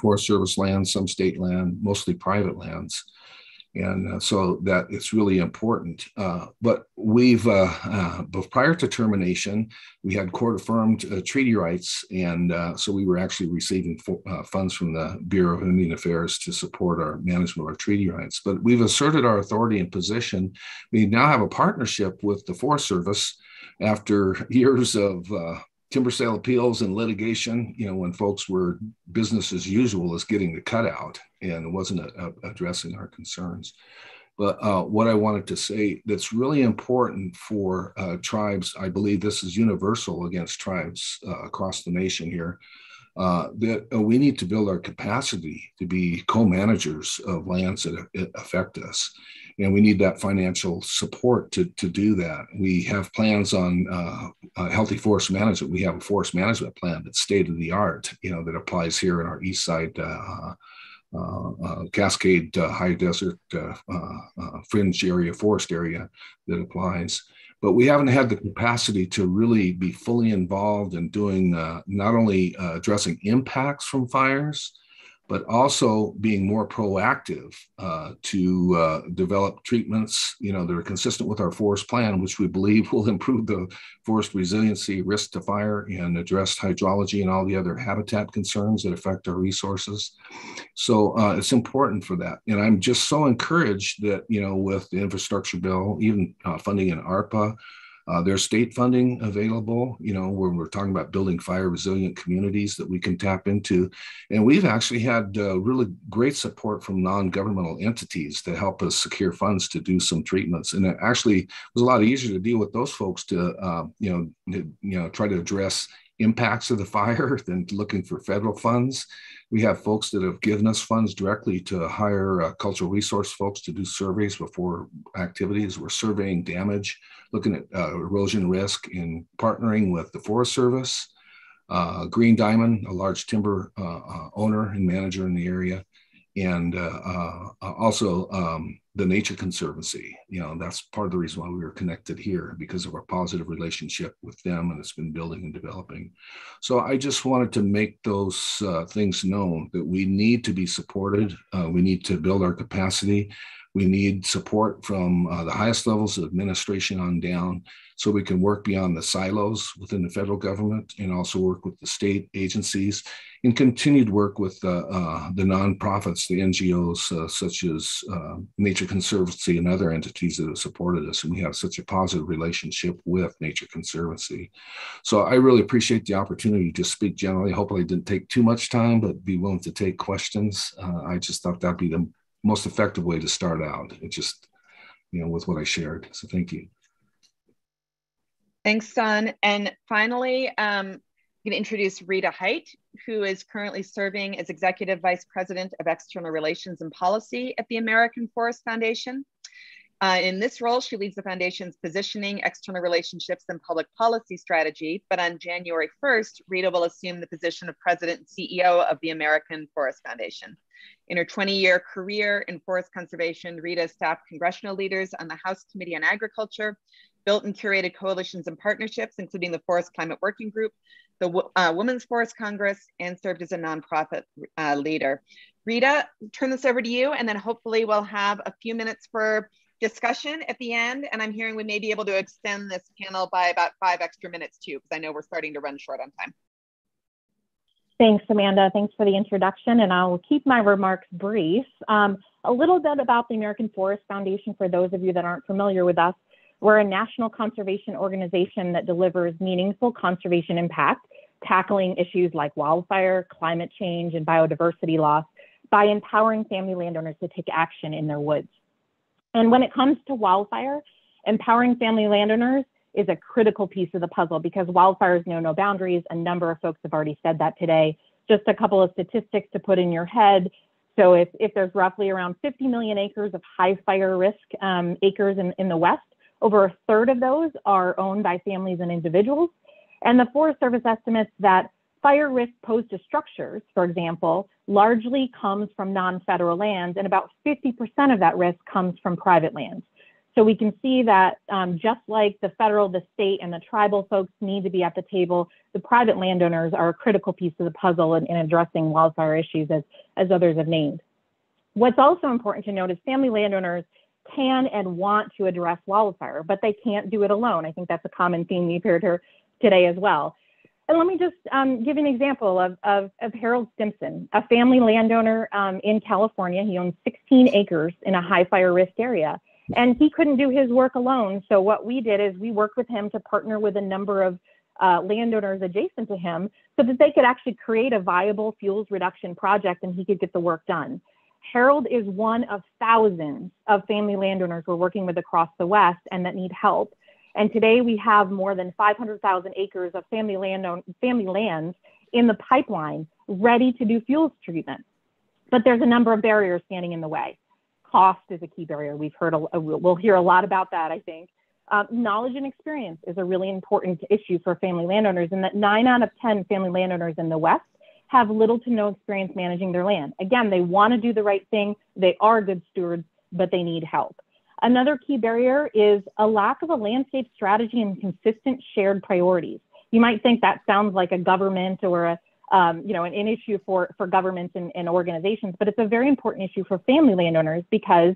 Forest Service lands, some state land, mostly private lands and uh, so that it's really important. Uh, but we've, uh, uh prior to termination, we had court affirmed uh, treaty rights, and uh, so we were actually receiving funds from the Bureau of Indian Affairs to support our management of our treaty rights. But we've asserted our authority and position. We now have a partnership with the Forest Service after [laughs] years of timber sale appeals and litigation, you know, when folks were business as usual as getting the cutout and it wasn't a, a, addressing our concerns. But uh, what I wanted to say that's really important for uh, tribes, I believe this is universal against tribes uh, across the nation here, uh, that uh, we need to build our capacity to be co-managers of lands that affect us and we need that financial support to, to do that. We have plans on uh, uh, healthy forest management. We have a forest management plan that's state of the art, you know, that applies here in our east side uh, uh, uh Cascade uh, High Desert fringe area, forest area that applies. But we haven't had the capacity to really be fully involved in doing not only addressing impacts from fires, but also being more proactive uh, to uh, develop treatments, you know, that are consistent with our forest plan, which we believe [laughs] will improve the forest resiliency, risk to fire, and address hydrology and all the other habitat concerns that affect our resources. So uh, it's important for that. And I'm just so encouraged that, you know, with the infrastructure bill, even uh, funding in ARPA, uh, there's state funding available, you know, when we're talking about building fire resilient communities that we can tap into. And we've actually had uh, really great support from non governmental entities to help us secure funds to do some treatments. And it actually was a lot easier to deal with those folks to, uh, you know, you know, try to address impacts of the fire [laughs] than looking for federal funds. We have folks that have given us funds directly to hire uh, cultural resource folks to do surveys before activities. We're surveying damage, looking at uh, erosion risk, and partnering with the Forest Service, uh, Green Diamond, a large timber uh, uh, owner and manager in the area, and uh, also um, the Nature Conservancy. You know, that's part of the reason why we were connected here because of our positive relationship with them, and it's been building and developing. So I just wanted to make those uh, things known that we need to be supported. Uh, we need to build our capacity. We need support from uh, the highest levels of administration on down so we can work beyond the silos within the federal government and also work with the state agencies and continue to work with uh, uh, the nonprofits, the NGOs, uh, such as uh, Nature Conservancy and other entities that have supported us. And we have such a positive relationship with Nature Conservancy. So I really appreciate the opportunity to speak generally. Hopefully, I didn't take too much time, but be willing to take questions. Uh, I just thought that'd be the most effective way to start out. It just, you know, with what I shared. So thank you. Thanks, Don. And finally, um, I'm going to introduce Rita Hite, who is currently serving as Executive Vice President of External Relations and Policy at the American Forest Foundation. Uh, in this role, she leads the foundation's positioning, external relationships, and public policy strategy. But on January 1st, Rita will assume the position of President and CEO of the American Forest Foundation. In her 20 year career in forest conservation, Rita staffed congressional leaders on the House Committee on Agriculture, built and curated coalitions and partnerships, including the Forest Climate Working Group, the uh, Women's Forest Congress, and served as a nonprofit uh, leader. Rita, turn this over to you, and then hopefully we'll have a few minutes for discussion at the end. And I'm hearing we may be able to extend this panel by about five extra minutes too, because I know we're starting to run short on time. Thanks, Amanda. Thanks for the introduction, and I'll keep my remarks brief. Um, a little bit about the American Forest Foundation for those of you that aren't familiar with us. We're a national conservation organization that delivers meaningful conservation impact, tackling issues like wildfire, climate change, and biodiversity loss by empowering family landowners to take action in their woods. And when it comes to wildfire, empowering family landowners is a critical piece of the puzzle because wildfires know no boundaries. A number of folks have already said that today. Just a couple of statistics to put in your head. So if, if there's roughly around 50 million acres of high fire risk um, acres in, in the West, over a third of those are owned by families and individuals. And the Forest Service estimates that fire risk posed to structures, for example, largely comes from non-federal lands, and about 50% of that risk comes from private lands. So we can see that um, just like the federal, the state, and the tribal folks need to be at the table, the private landowners are a critical piece of the puzzle in, in addressing wildfire issues, as, as others have named. What's also important to note is family landowners can and want to address wildfire, but they can't do it alone. I think that's a common theme we've heard here today as well. And let me just um, give an example of, of, of, Harold Stimson, a family landowner um, in California. He owns 16 acres in a high fire risk area and he couldn't do his work alone. So what we did is we worked with him to partner with a number of uh, landowners adjacent to him so that they could actually create a viable fuels reduction project and he could get the work done. Harold is one of thousands of family landowners we're working with across the West and that need help. And today we have more than 500,000 acres of family land family lands in the pipeline ready to do fuels treatment. But there's a number of barriers standing in the way cost is a key barrier. We've heard, a, we'll hear a lot about that, I think. Um, knowledge and experience is a really important issue for family landowners, and that nine out of 10 family landowners in the West have little to no experience managing their land. Again, they want to do the right thing, they are good stewards, but they need help. Another key barrier is a lack of a landscape strategy and consistent shared priorities. You might think that sounds like a government or a um, you know, an, an, issue for, for governments and, and, organizations, but it's a very important issue for family landowners because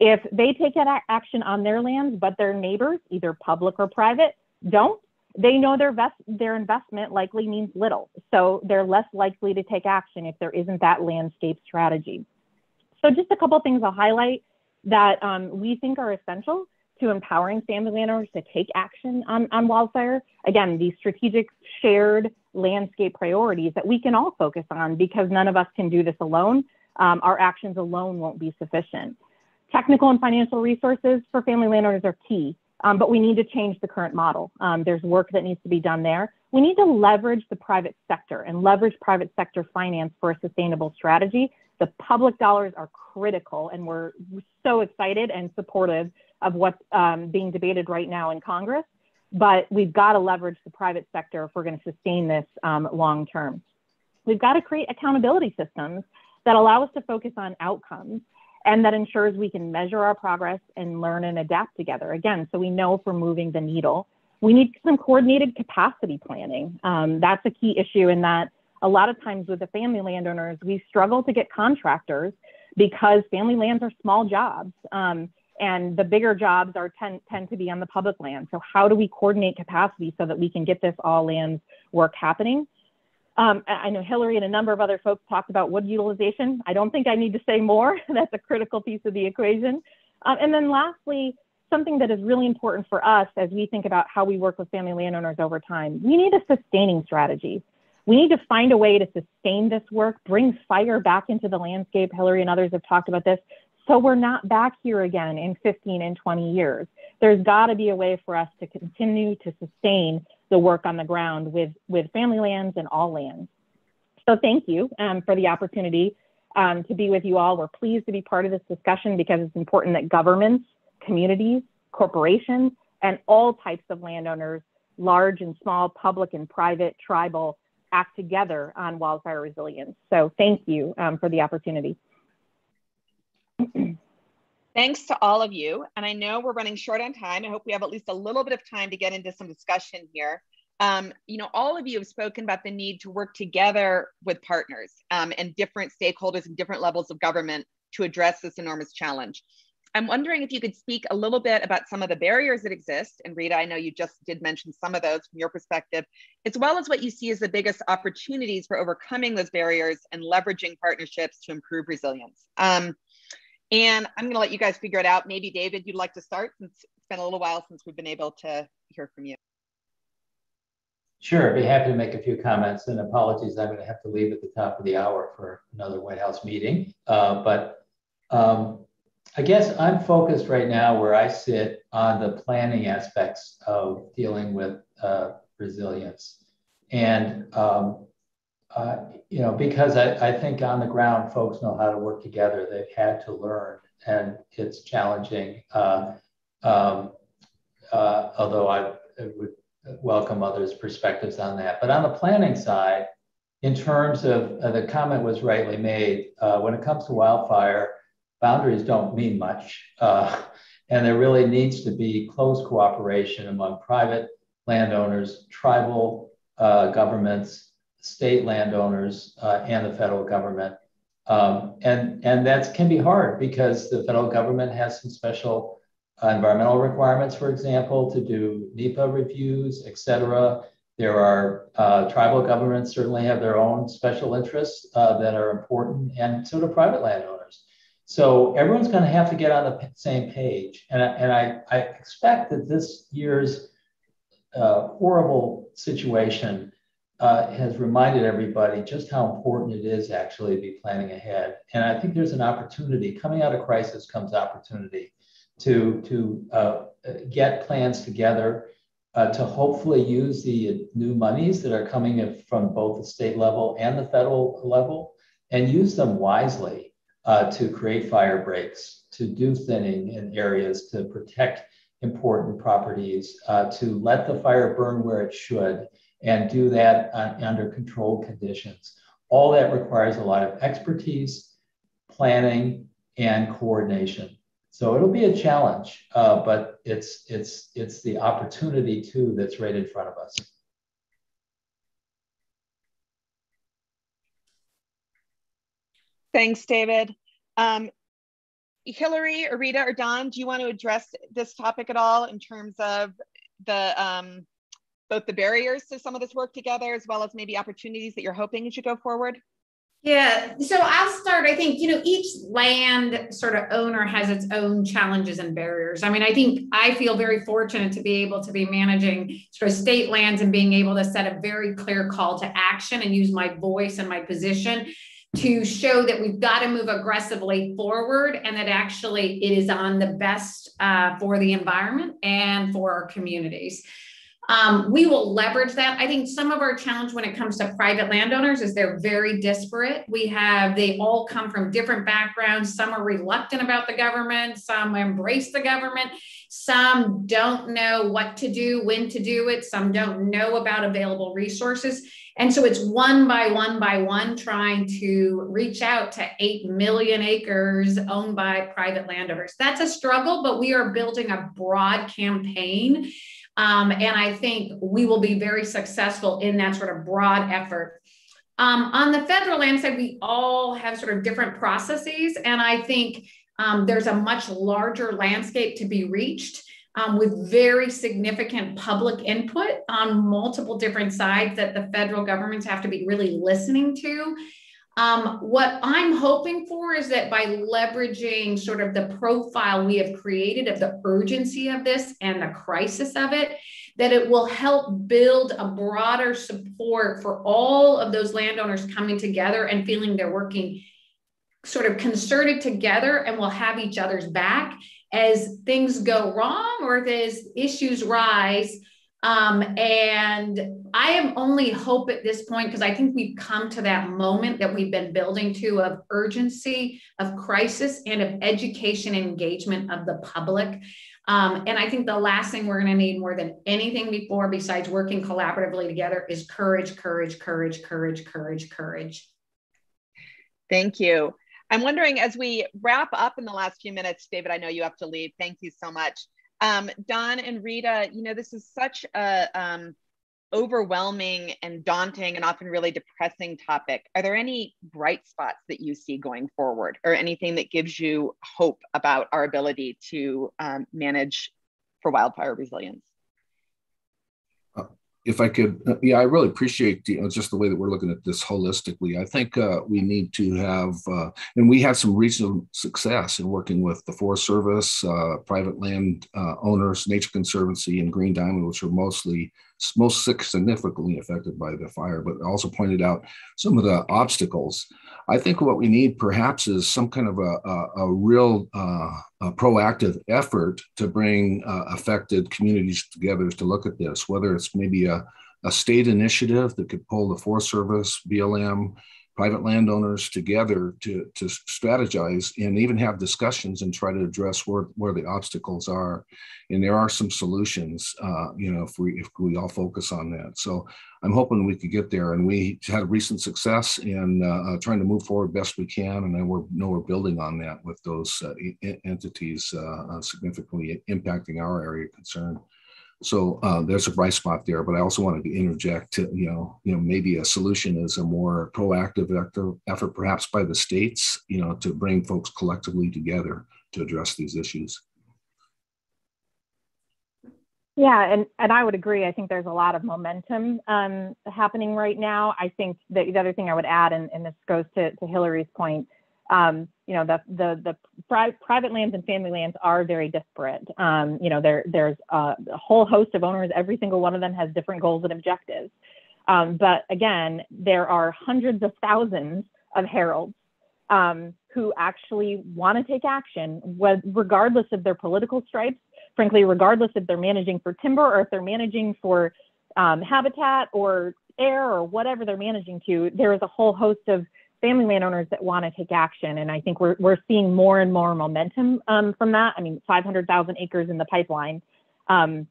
if they take action on their lands, but their neighbors, either public or private, don't, they know their, vest, their investment likely means little. So they're less likely to take action if there isn't that landscape strategy. So just a couple things I'll highlight that um, we think are essential to empowering family landowners to take action on, on wildfire. Again, these strategic shared landscape priorities that we can all focus on because none of us can do this alone. Um, our actions alone won't be sufficient. Technical and financial resources for family landowners are key, um, but we need to change the current model. Um, there's work that needs to be done there. We need to leverage the private sector and leverage private sector finance for a sustainable strategy. The public dollars are critical, and we're so excited and supportive of what's um, being debated right now in Congress but we've got to leverage the private sector if we're going to sustain this um, long term. We've got to create accountability systems that allow us to focus on outcomes and that ensures we can measure our progress and learn and adapt together. Again, so we know if we're moving the needle. We need some coordinated capacity planning. Um, that's a key issue in that a lot of times with the family landowners, we struggle to get contractors because family lands are small jobs. Um, and the bigger jobs are tend, tend to be on the public land. So how do we coordinate capacity so that we can get this all lands work happening? Um, I know Hilary and a number of other folks talked about wood utilization. I don't think I need to say more. [laughs] That's a critical piece of the equation. Um, and then lastly, something that is really important for us as we think about how we work with family landowners over time, we need a sustaining strategy. We need to find a way to sustain this work, bring fire back into the landscape. Hilary and others have talked about this. So we're not back here again in 15 and 20 years. There's got to be a way for us to continue to sustain the work on the ground with, with family lands and all lands. So thank you um, for the opportunity um, to be with you all. We're pleased to be part of this discussion because it's important that governments, communities, corporations, and all types of landowners, large and small, public and private, tribal, act together on wildfire resilience. So thank you um, for the opportunity. [clears throat] Thanks to all of you. And I know we're running short on time. I hope we have at least a little bit of time to get into some discussion here. Um, you know, all of you have spoken about the need to work together with partners um, and different stakeholders and different levels of government to address this enormous challenge. I'm wondering if you could speak a little bit about some of the barriers that exist. And Rita, I know you just did mention some of those from your perspective, as well as what you see as the biggest opportunities for overcoming those barriers and leveraging partnerships to improve resilience. Um, and I'm going to let you guys figure it out. Maybe David, you'd like to start since it's been a little while since we've been able to hear from you. Sure, I'd be happy to make a few comments and apologies, I'm gonna have to leave at the top of the hour for another White House meeting. Uh, but um, I guess I'm focused right now where I sit on the planning aspects of dealing with uh, resilience. And, um, uh, you know, because I, I think on the ground, folks know how to work together. They've had to learn and it's challenging. Uh, um, uh, although I would welcome others' perspectives on that. But on the planning side, in terms of uh, the comment was rightly made, uh, when it comes to wildfire, boundaries don't mean much. Uh, and there really needs to be close cooperation among private landowners, tribal governments, state landowners, uh, and the federal government. Um, and and that can be hard because the federal government has some special uh, environmental requirements, for example, to do NEPA reviews, et cetera. There are uh, tribal governments certainly have their own special interests uh, that are important, and so do private landowners. So everyone's going to have to get on the same page. And, and I, I expect that this year's uh, horrible situation uh, has reminded everybody just how important it is actually to be planning ahead. And I think there's an opportunity. Coming out of crisis comes opportunity to, to uh, get plans together uh, to hopefully use the new monies that are coming from both the state level and the federal level and use them wisely uh, to create fire breaks, to do thinning in areas, to protect important properties, uh, to let the fire burn where it should, and do that uh, under controlled conditions. All that requires a lot of expertise, planning, and coordination. So it'll be a challenge, uh, but it's it's it's the opportunity too that's right in front of us. Thanks, David. Um, Hilary, or Rita, or Don, do you want to address this topic at all in terms of the um, both the barriers to some of this work together, as well as maybe opportunities that you're hoping as you go forward? Yeah, so I'll start. I think, you know, each land sort of owner has its own challenges and barriers. I mean, I think I feel very fortunate to be able to be managing sort of state lands and being able to set a very clear call to action and use my voice and my position to show that we've got to move aggressively forward and that actually it is on the best uh, for the environment and for our communities. Um, we will leverage that. I think some of our challenge when it comes to private landowners is they're very disparate. We have, they all come from different backgrounds. Some are reluctant about the government, some embrace the government, some don't know what to do, when to do it, some don't know about available resources. And so it's one by one by one trying to reach out to 8 million acres owned by private landowners. That's a struggle, but we are building a broad campaign um, and I think we will be very successful in that sort of broad effort. Um, on the federal land side, we all have sort of different processes. And I think um, there's a much larger landscape to be reached. Um, with very significant public input on multiple different sides that the federal governments have to be really listening to. Um, what I'm hoping for is that by leveraging sort of the profile we have created of the urgency of this and the crisis of it, that it will help build a broader support for all of those landowners coming together and feeling they're working sort of concerted together and will have each other's back as things go wrong or as issues rise um, and I am only hope at this point because I think we've come to that moment that we've been building to of urgency, of crisis, and of education engagement of the public. Um, and I think the last thing we're going to need more than anything before, besides working collaboratively together, is courage, courage, courage, courage, courage, courage. Thank you. I'm wondering as we wrap up in the last few minutes, David, I know you have to leave. Thank you so much. Um, Don and Rita, you know, this is such a um, overwhelming and daunting and often really depressing topic. Are there any bright spots that you see going forward or anything that gives you hope about our ability to um, manage for wildfire resilience? If I could, uh, yeah, I really appreciate you know, just the way that we're looking at this holistically. I think uh, we need to have, uh, and we had some recent success in working with the Forest Service, uh, private land uh, owners, Nature Conservancy, and Green Diamond, which are mostly most significantly affected by the fire, but also pointed out some of the obstacles. I think what we need perhaps is some kind of a, a, a real uh, a proactive effort to bring uh, affected communities together to look at this, whether it's maybe a, a state initiative that could pull the Forest Service, BLM, private landowners together to, to strategize and even have discussions and try to address where, where the obstacles are. And there are some solutions, uh, you know, if we, if we all focus on that. So I'm hoping we could get there. And we had recent success in uh, uh trying to move forward best we can. And then we're, know we're building on that with those uh, entities uh, uh, significantly impacting our area of concern. So uh, there's a bright spot there, but I also wanted to interject. To, you know, you know, maybe a solution is a more proactive effort, perhaps by the states, you know, to bring folks collectively together to address these issues. Yeah, and, and I would agree. I think there's a lot of momentum um, happening right now. I think the other thing I would add, and, and this goes to, to Hilary's point, um, you know, the, the, the pri private lands and family lands are very disparate. Um, you know, there, there's a, a, whole host of owners. Every single one of them has different goals and objectives. Um, but again, there are hundreds of thousands of heralds um, who actually want to take action, regardless of their political stripes, frankly, regardless if they're managing for timber or if they're managing for um, habitat or air or whatever they're managing to, there is a whole host of family landowners that want to take action. And I think we're, we're seeing more and more momentum um, from that. I mean, 500,000 acres in the pipeline um,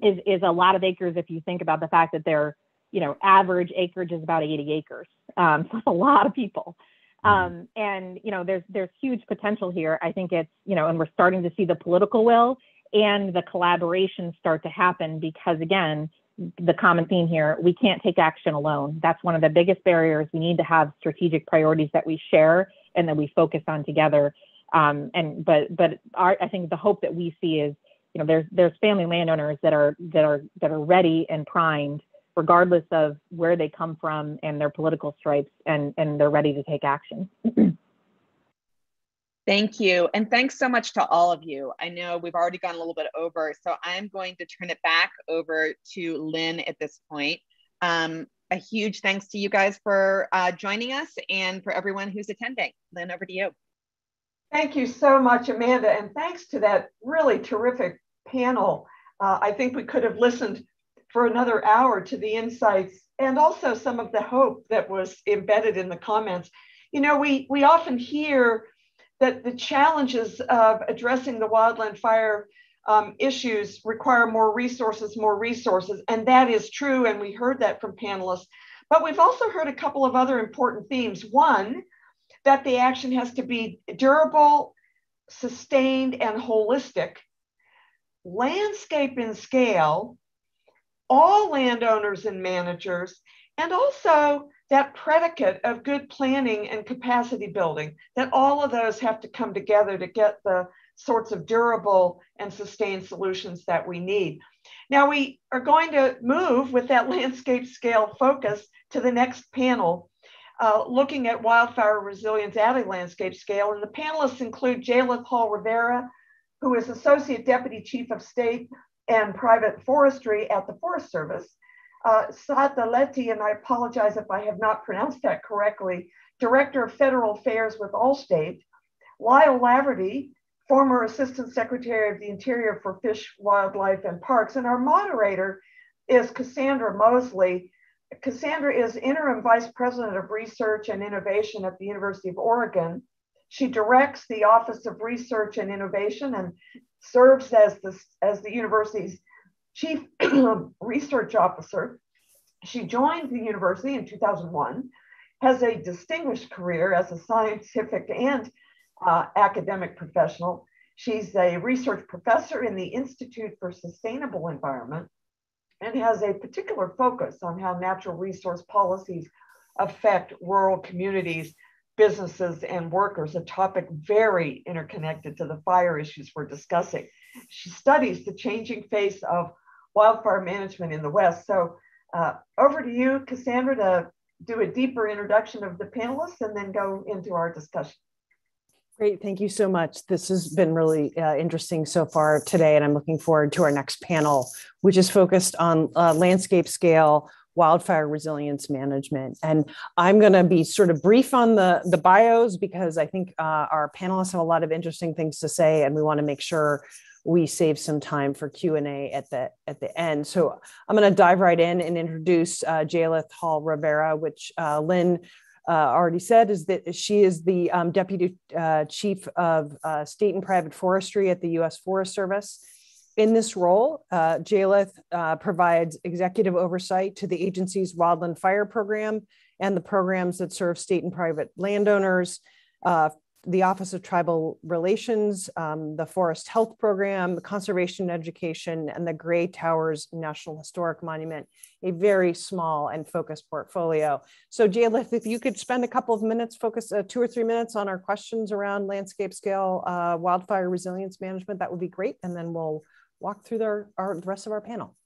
is, is a lot of acres if you think about the fact that their, you know, average acreage is about 80 acres. Um, [laughs] so that's a lot of people. Mm-hmm. Um, and, you know, there's, there's huge potential here. I think it's, you know, and we're starting to see the political will and the collaboration start to happen because again, the common theme here we can't take action alone. That's one of the biggest barriers. We need to have strategic priorities that we share and that we focus on together. Um, and but but our, i think the hope that we see is you know there's there's family landowners that are that are that are ready and primed regardless of where they come from and their political stripes and and they're ready to take action [clears throat] Thank you. And thanks so much to all of you. I know we've already gone a little bit over, so I'm going to turn it back over to Lynn at this point. Um, a huge thanks to you guys for uh, joining us and for everyone who's attending. Lynn, over to you. Thank you so much, Amanda. And thanks to that really terrific panel. Uh, I think we could have listened for another hour to the insights and also some of the hope that was embedded in the comments. You know, we, we often hear that the challenges of addressing the wildland fire um, issues require more resources, more resources. And that is true. And we heard that from panelists. But we've also heard a couple of other important themes. One, that the action has to be durable, sustained, and holistic. Landscape in scale, all landowners and managers, and also that predicate of good planning and capacity building, that all of those have to come together to get the sorts of durable and sustained solutions that we need. Now we are going to move with that [laughs] landscape scale focus to the next panel, uh, looking at wildfire resilience at a landscape scale. And the panelists include Jaelith Hall Rivera, who is Associate Deputy Chief of State and Private Forestry at the Forest Service, uh, and I apologize if I have not pronounced that correctly, Director of Federal Affairs with Allstate, Lyle Laverty, former Assistant Secretary of the Interior for Fish, Wildlife, and Parks, and our moderator is Cassandra Moseley. Cassandra is Interim Vice President of Research and Innovation at the University of Oregon. She directs the Office of Research and Innovation and serves as the, as the university's chief [clears throat] research officer. She joined the university in 2001, has a distinguished career as a scientific and uh, academic professional. She's a research professor in the Institute for Sustainable Environment and has a particular focus on how natural resource policies affect rural communities, businesses, and workers, a topic very interconnected to the fire issues we're discussing. She studies the changing face of wildfire management in the West. So Uh, over to you, Cassandra, to do a deeper introduction of the panelists and then go into our discussion. Great, thank you so much. This has been really uh, interesting so far today, and I'm looking forward to our next panel, which is focused on uh, landscape scale wildfire resilience management. And I'm going to be sort of brief on the, the bios because I think uh, our panelists have a lot of interesting things to say, and we want to make sure we save some time for Q&A at the, at the end. So I'm going to dive right in and introduce uh, Hall Rivera, which uh, Lynn uh, already said is that she is the um, Deputy uh, Chief of uh, State and Private Forestry at the U.S. Forest Service. In this role, uh, uh, provides executive oversight to the agency's wildland fire program and the programs that serve state and private landowners, uh, the Office of Tribal Relations, um, the Forest Health Program, the Conservation Education, and the Gray Towers National Historic Monument, a very small and focused portfolio. So Jaelith, if you could spend a couple of minutes, focus uh, two or three minutes on our questions around landscape scale uh, wildfire resilience management, that would be great. And then we'll walk through the, our, the rest of our panel.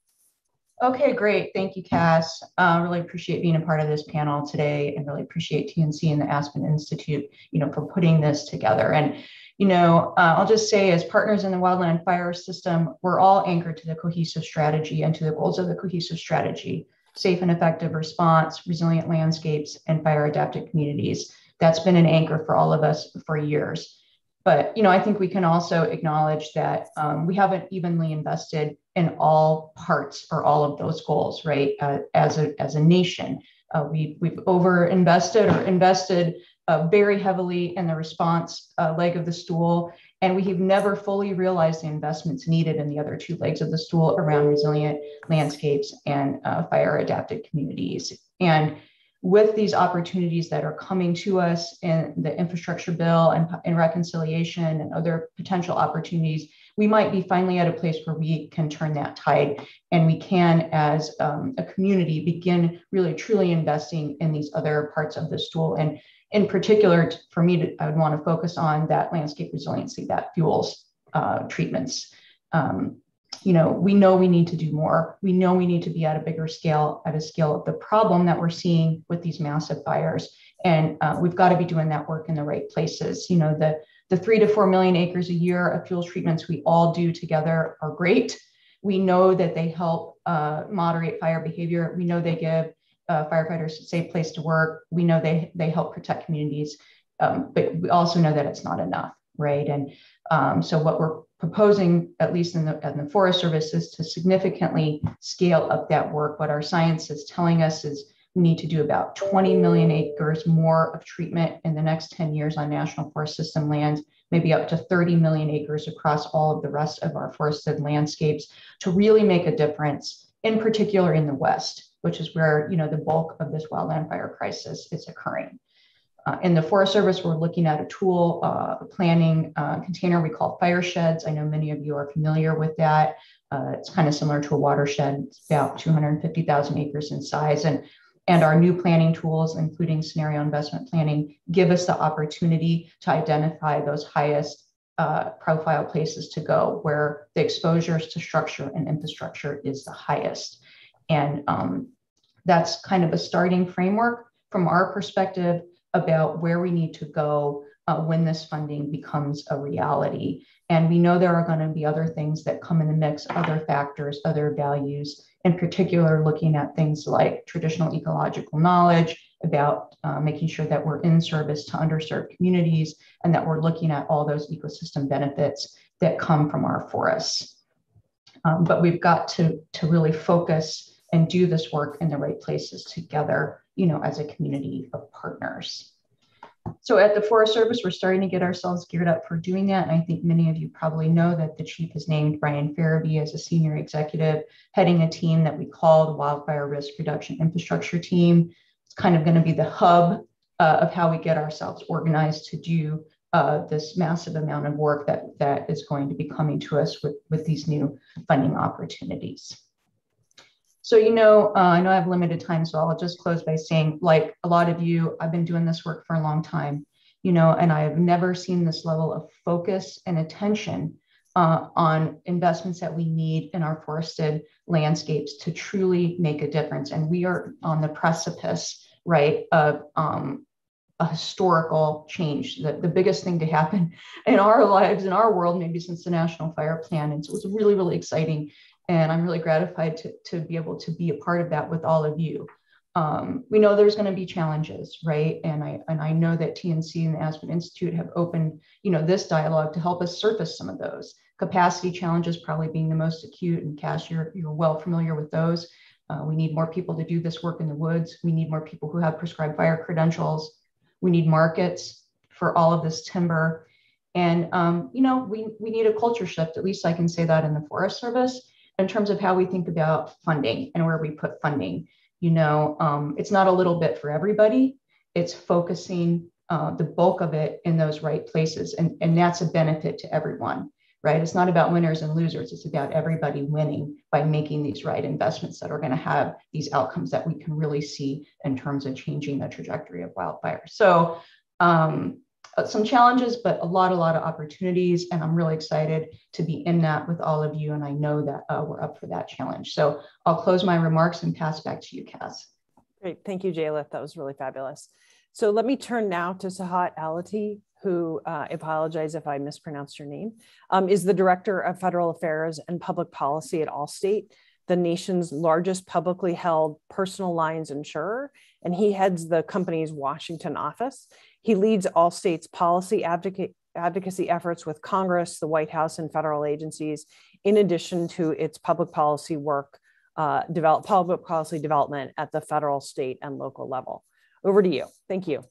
Okay, great. Thank you, Cass. Uh, really appreciate being a part of this panel today and really appreciate TNC and the Aspen Institute, you know, for putting this together. And, you know, uh, I'll just say as partners in the wildland fire system, we're all anchored to the cohesive strategy and to the goals of the cohesive strategy, safe and effective response, resilient landscapes, and fire adapted communities. That's been an anchor for all of us for years. But you know, I think we can also acknowledge that um, we haven't evenly invested in all parts or all of those goals, right? Uh, as a as a nation, uh, we we've over invested or invested uh, very heavily in the response uh, leg of the stool, and we have never fully realized the investments needed in the other two legs of the stool around resilient landscapes and uh, fire adapted communities. And with these opportunities that are coming to us in the infrastructure bill and in reconciliation and other potential opportunities, we might be finally at a place where we can turn that tide and we can, as um, a community, begin really truly investing in these other parts of the stool. And in particular, for me, to, I would want to focus on that landscape resiliency that fuels uh, treatments. Um, you know, we know we need to do more. We know we need to be at a bigger scale, at a scale of the problem that we're seeing with these massive fires. And uh, we've got to be doing that work in the right places. You know, the, the three to four million acres a year of fuel treatments we all do together are great. We know that they help uh, moderate fire behavior. We know they give uh, firefighters a safe place to work. We know they, they help protect communities. Um, but we also know that it's not enough, right? And um, so what we're proposing, at least in the, in the Forest Service, is to significantly scale up that work. What our science is telling us is we need to do about 20 million acres more of treatment in the next 10 years on National Forest System lands, maybe up to 30 million acres across all of the rest of our forested landscapes to really make a difference, in particular in the West, which is where you know the bulk of this wildland fire crisis is occurring. Uh, in the Forest Service, we're looking at a tool, uh, a planning uh, container we call fire sheds. I know many of you are familiar with that. Uh, it's kind of similar to a watershed. It's about 250,000 acres in size. And, and our new planning tools, including scenario investment planning, give us the opportunity to identify those highest uh, profile places to go where the exposures to structure and infrastructure is the highest. And um, that's kind of a starting framework from our perspective about where we need to go uh, when this funding becomes a reality. And we know there are going to be other things that come in the mix, other factors, other values, in particular, looking at things like traditional ecological knowledge, about uh, making sure that we're in service to underserved communities, and that we're looking at all those ecosystem benefits that come from our forests. Um, but we've got to, to really focus and do this work in the right places together you know, as a community of partners. So at the Forest Service, we're starting to get ourselves geared up for doing that. And I think many of you probably know that the chief has named Brian Ferebee as a senior executive, heading a team that we call the Wildfire Risk Reduction Infrastructure Team. It's kind of going to be the hub uh, of how we get ourselves organized to do uh, this massive amount of work that, that is going to be coming to us with, with these new funding opportunities. So, you know, uh, I know I have limited time, so I'll just close by saying, like a lot of you, I've been doing this work for a long time, you know, and I have never seen this level of focus and attention uh, on investments that we need in our forested landscapes to truly make a difference. And we are on the precipice, right, of um, a historical change, the, the biggest thing to happen [laughs] in our lives, in our world, maybe since the National Fire Plan. And so it's really, really exciting. And I'm really gratified to, to be able to be a part of that with all of you. Um, we know there's going to be challenges, right? And I and I know that TNC and the Aspen Institute have opened, you know, this dialogue to help us surface some of those capacity challenges, probably being the most acute. And Cass, you're you're well familiar with those. Uh, we need more people to do this work in the woods. We need more people who have prescribed fire credentials. We need markets for all of this timber. And, um, you know, we, we need a culture shift, at least I can say that in the Forest Service, in terms of how we think about funding and where we put funding. You know, um, it's not a little bit for everybody. It's focusing uh, the bulk of it in those right places. And, and that's a benefit to everyone, right? It's not about winners and losers. It's about everybody winning by making these right investments that are going to have these outcomes that we can really see in terms of changing the trajectory of wildfire. So um, some challenges, but a lot, a lot of opportunities. And I'm really excited to be in that with all of you. And I know that uh, we're up for that challenge. So I'll close my remarks and pass back to you, Cass. Great. Thank you, Jaelith. That was really fabulous. So let me turn now to Sahat Alati, who uh, I apologize if I mispronounced your name, um, is the Director of Federal Affairs and Public Policy at Allstate, the nation's largest publicly held personal lines insurer, and he heads the company's Washington office. He leads Allstate's policy advocacy efforts with Congress, the White House, and federal agencies, in addition to its public policy work, uh, develop, public policy development at the federal, state, and local level. Over to you. Thank you.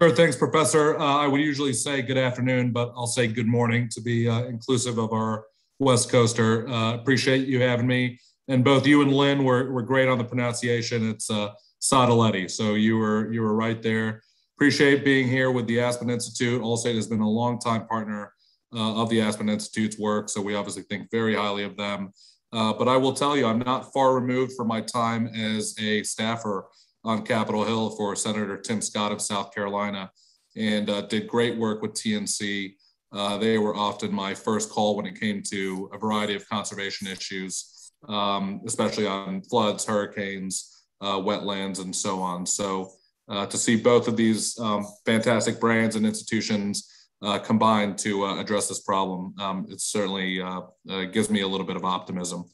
Sure, thanks, Professor. Uh, I would usually say good afternoon, but I'll say good morning to be uh, inclusive of our West Coaster. Uh, appreciate you having me. And both you and Lynn were, were great on the pronunciation. It's uh, Sadaletti. So you were you were right there. Appreciate being here with the Aspen Institute. Allstate has been a long time partner uh, of the Aspen Institute's work, so we obviously think very highly of them. Uh, but I will tell you, I'm not far removed from my time as a staffer on Capitol Hill for Senator Tim Scott of South Carolina, and uh, did great work with TNC. Uh, they were often my first call when it came to a variety of conservation issues, um, especially on floods, hurricanes, uh, wetlands, and so on. So uh, to see both of these um, fantastic brands and institutions uh, combined to uh, address this problem, um, it certainly uh, uh, gives me a little bit of optimism.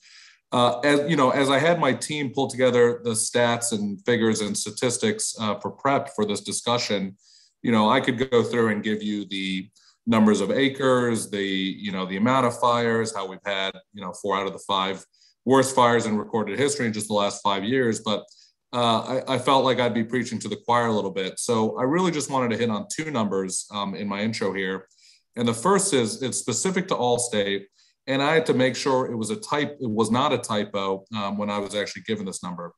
as you know, as I had my team pull together the stats and figures and statistics for prep for this discussion, you know, I could go through and give you the numbers of acres, the you know the amount of fires, how we've had you know four out of the five worst fires in recorded history in just the last five years, but uh, I, I, felt like I'd be preaching to the choir a little bit. So I really just wanted to hit on two numbers um, in my intro here. And the first is it's specific to Allstate. And I had to make sure it was a type, it was not a typo um, when I was actually given this number.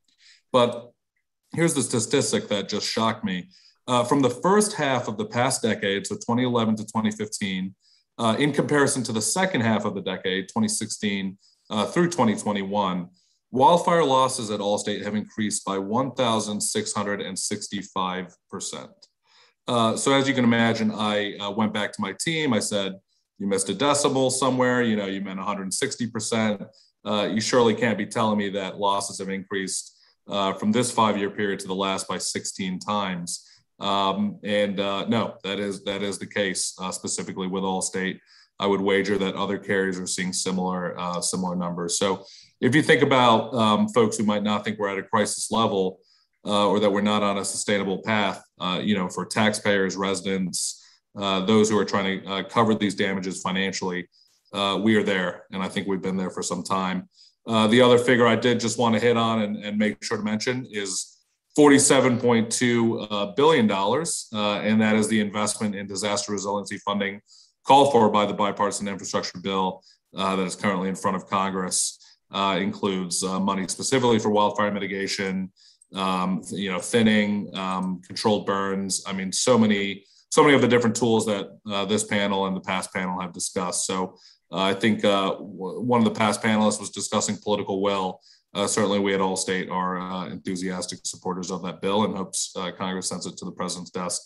But here's the statistic that just shocked me. Uh, from the first half of the past decade, so 2011 to 2015, uh, in comparison to the second half of the decade, 2016 uh, through 2021, Wildfire losses at Allstate have increased by 1,665%. Uh, so as you can imagine, I uh, went back to my team. I said, you missed a decibel somewhere, you know, you meant 160%. Uh, you surely can't be telling me that losses have increased uh, from this five-year period to the last by 16 times. Um, and uh, no, that is that is the case uh, specifically with Allstate. I would wager that other carriers are seeing similar similar numbers. So if you think about um, folks who might not think we're at a crisis level uh, or that we're not on a sustainable path, uh, you know, for taxpayers, residents, uh, those who are trying to uh, cover these damages financially, uh, we are there. And I think we've been there for some time. Uh, the other figure I did just want to hit on and, and make sure to mention is $47.2 billion. and that is the investment in disaster resiliency funding called for by the bipartisan infrastructure bill that is currently in front of Congress uh, includes uh, money specifically for wildfire mitigation, um, you know, thinning, um, controlled burns. I mean, so many, so many of the different tools that uh, this panel and the past panel have discussed. So uh, I think uh, one of the past panelists was discussing political will. Uh, certainly, we at Allstate are enthusiastic supporters of that bill and hopes Congress sends it to the president's desk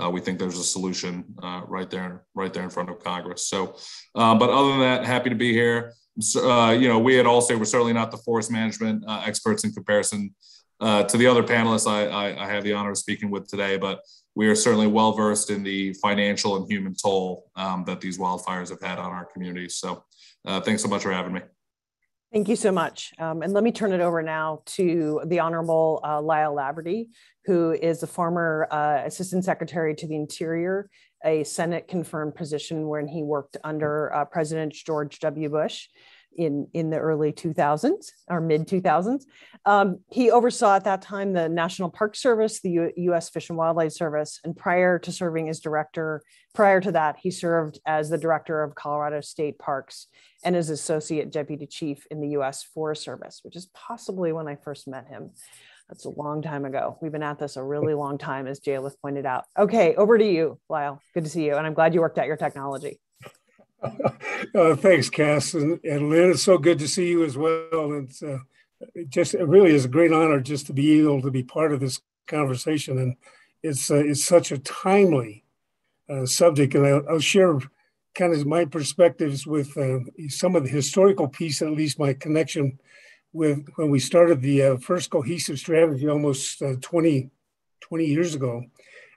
uh, we think there's a solution uh, right there, right there in front of Congress. So, uh, but other than that, happy to be here. Uh, you know, we at Allstate we're certainly not the forest management uh, experts in comparison uh, to the other panelists I, I, I, have the honor of speaking with today, but we are certainly well versed in the financial and human toll um, that these wildfires have had on our communities. So, thanks so much for having me. Thank you so much. Um, and let me turn it over now to the Honorable uh, Lyle Laverty, who is a former uh, Assistant Secretary to the Interior, a Senate confirmed position when he worked under uh, President George W. Bush in, in the early 2000s or mid 2000s. Um, he oversaw at that time the National Park Service, the U US Fish and Wildlife Service, and prior to serving as director, prior to that, he served as the director of Colorado State Parks and as associate deputy chief in the US Forest Service, which is possibly when I first met him. That's a long time ago. We've been at this a really long time, as Jaelith pointed out. Okay, over to you, Lyle. Good to see you. And I'm glad you worked out your technology. Uh, [laughs] thanks, Cass and, and Lynn. It's so good to see you as well. It's uh, it just it really is a great honor just to be able to be part of this conversation, and it's uh, it's such a timely uh, subject. And I'll, I'll, share kind of my perspectives with uh, some of the historical piece, at least my connection with when we started the uh, first cohesive strategy almost 20, 20 years ago.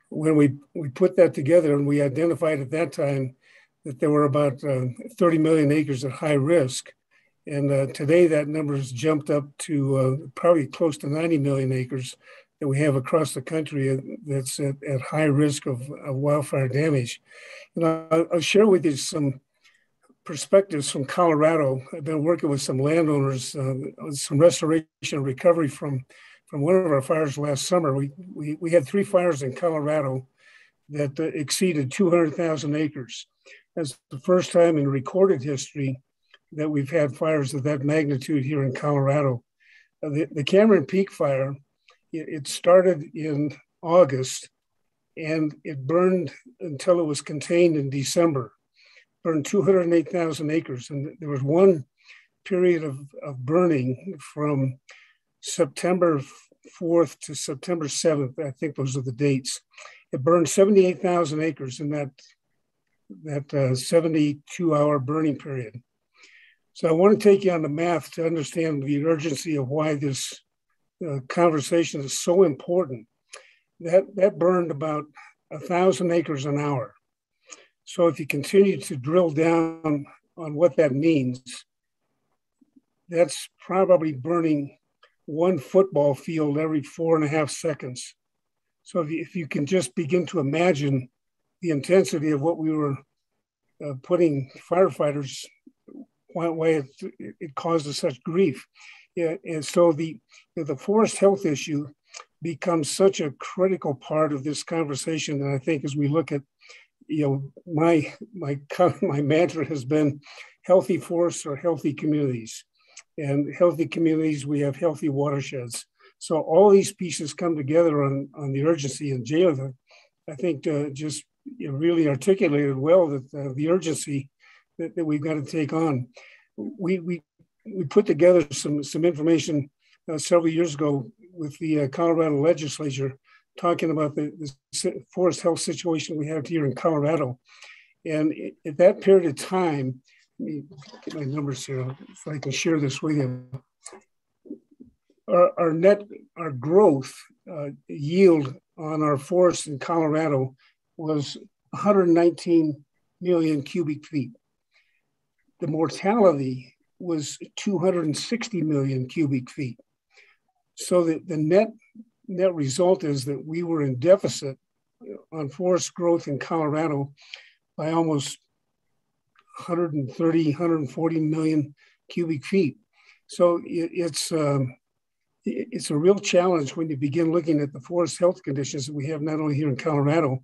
When we we put that together and we identified at that time that there were about uh, 30 million acres at high risk. And uh, today that number has jumped up to uh, probably close to 90 million acres that we have across the country uh, that's at, at high risk of, of, wildfire damage. And I'll, I'll, share with you some perspectives from Colorado. I've been working with some landowners uh, on some restoration and recovery from, from one of our fires last summer. We, we, we had three fires in Colorado that uh, exceeded 200,000 acres. That's the first time in recorded history that we've had fires of that magnitude here in Colorado. Uh, the, the Cameron Peak fire, it, it started in August and it burned until it was contained in December, burned 208,000 acres. And there was one period of, of burning from September 4th to September 7th. I think those are the dates. It burned 78,000 acres in that that uh, 72 hour burning period. So I want to take you on the math to understand the urgency of why this uh, conversation is so important. That, that burned about a thousand acres an hour. So if you continue to drill down on what that means, that's probably burning one football field every four and a half seconds. So if you, if you can just begin to imagine the intensity of what we were uh, putting firefighters, why, it, it causes such grief. Yeah, and so the the forest health issue becomes such a critical part of this conversation. And I think as we look at, you know, my my [laughs] my mantra has been healthy forests or healthy communities. And healthy communities, we have healthy watersheds. So all these pieces come together on, on the urgency. And Jayla, I think, uh, just you know, really articulated well that uh, the urgency that, that, we've got to take on. We, we, we put together some, some information uh, several years ago with the uh, Colorado legislature talking about the, the, forest health situation we have here in Colorado. And at that period of time, let me get my numbers here if I can share this with you. Our, our net, our growth uh, yield on our forests in Colorado was 119 million cubic feet. The mortality was 260 million cubic feet. So the, the net, net result is that we were in deficit on forest growth in Colorado by almost 130, 140 million cubic feet. So it, it's um, it's a real challenge when you begin looking at the forest health conditions that we have not only here in Colorado,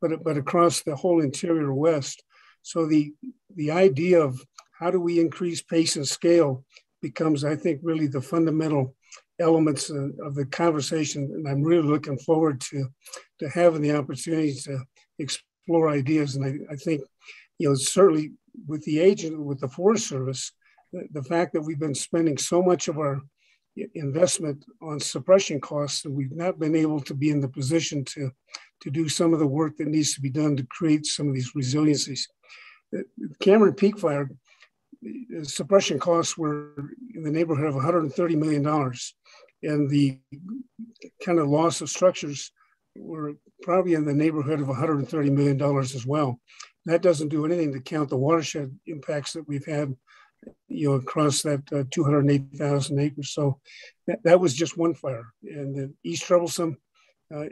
but, but across the whole interior West. So the, the idea of how do we increase pace and scale becomes, I think, really the fundamental elements of, of the conversation. And I'm really looking forward to, to having the opportunity to explore ideas. And I, I think, you know, certainly with the agent, with the Forest Service, the, the fact that we've been spending so much of our investment on suppression costs, and we've not been able to be in the position to, to do some of the work that needs to be done to create some of these resiliencies. Cameron Peak Fire, suppression costs were in the neighborhood of $130 million, and the kind of loss of structures were probably in the neighborhood of $130 million as well. That doesn't do anything to count the watershed impacts that we've had you know, across that uh, 208,000 acres. So that, that was just one fire. And the East Troublesome, uh,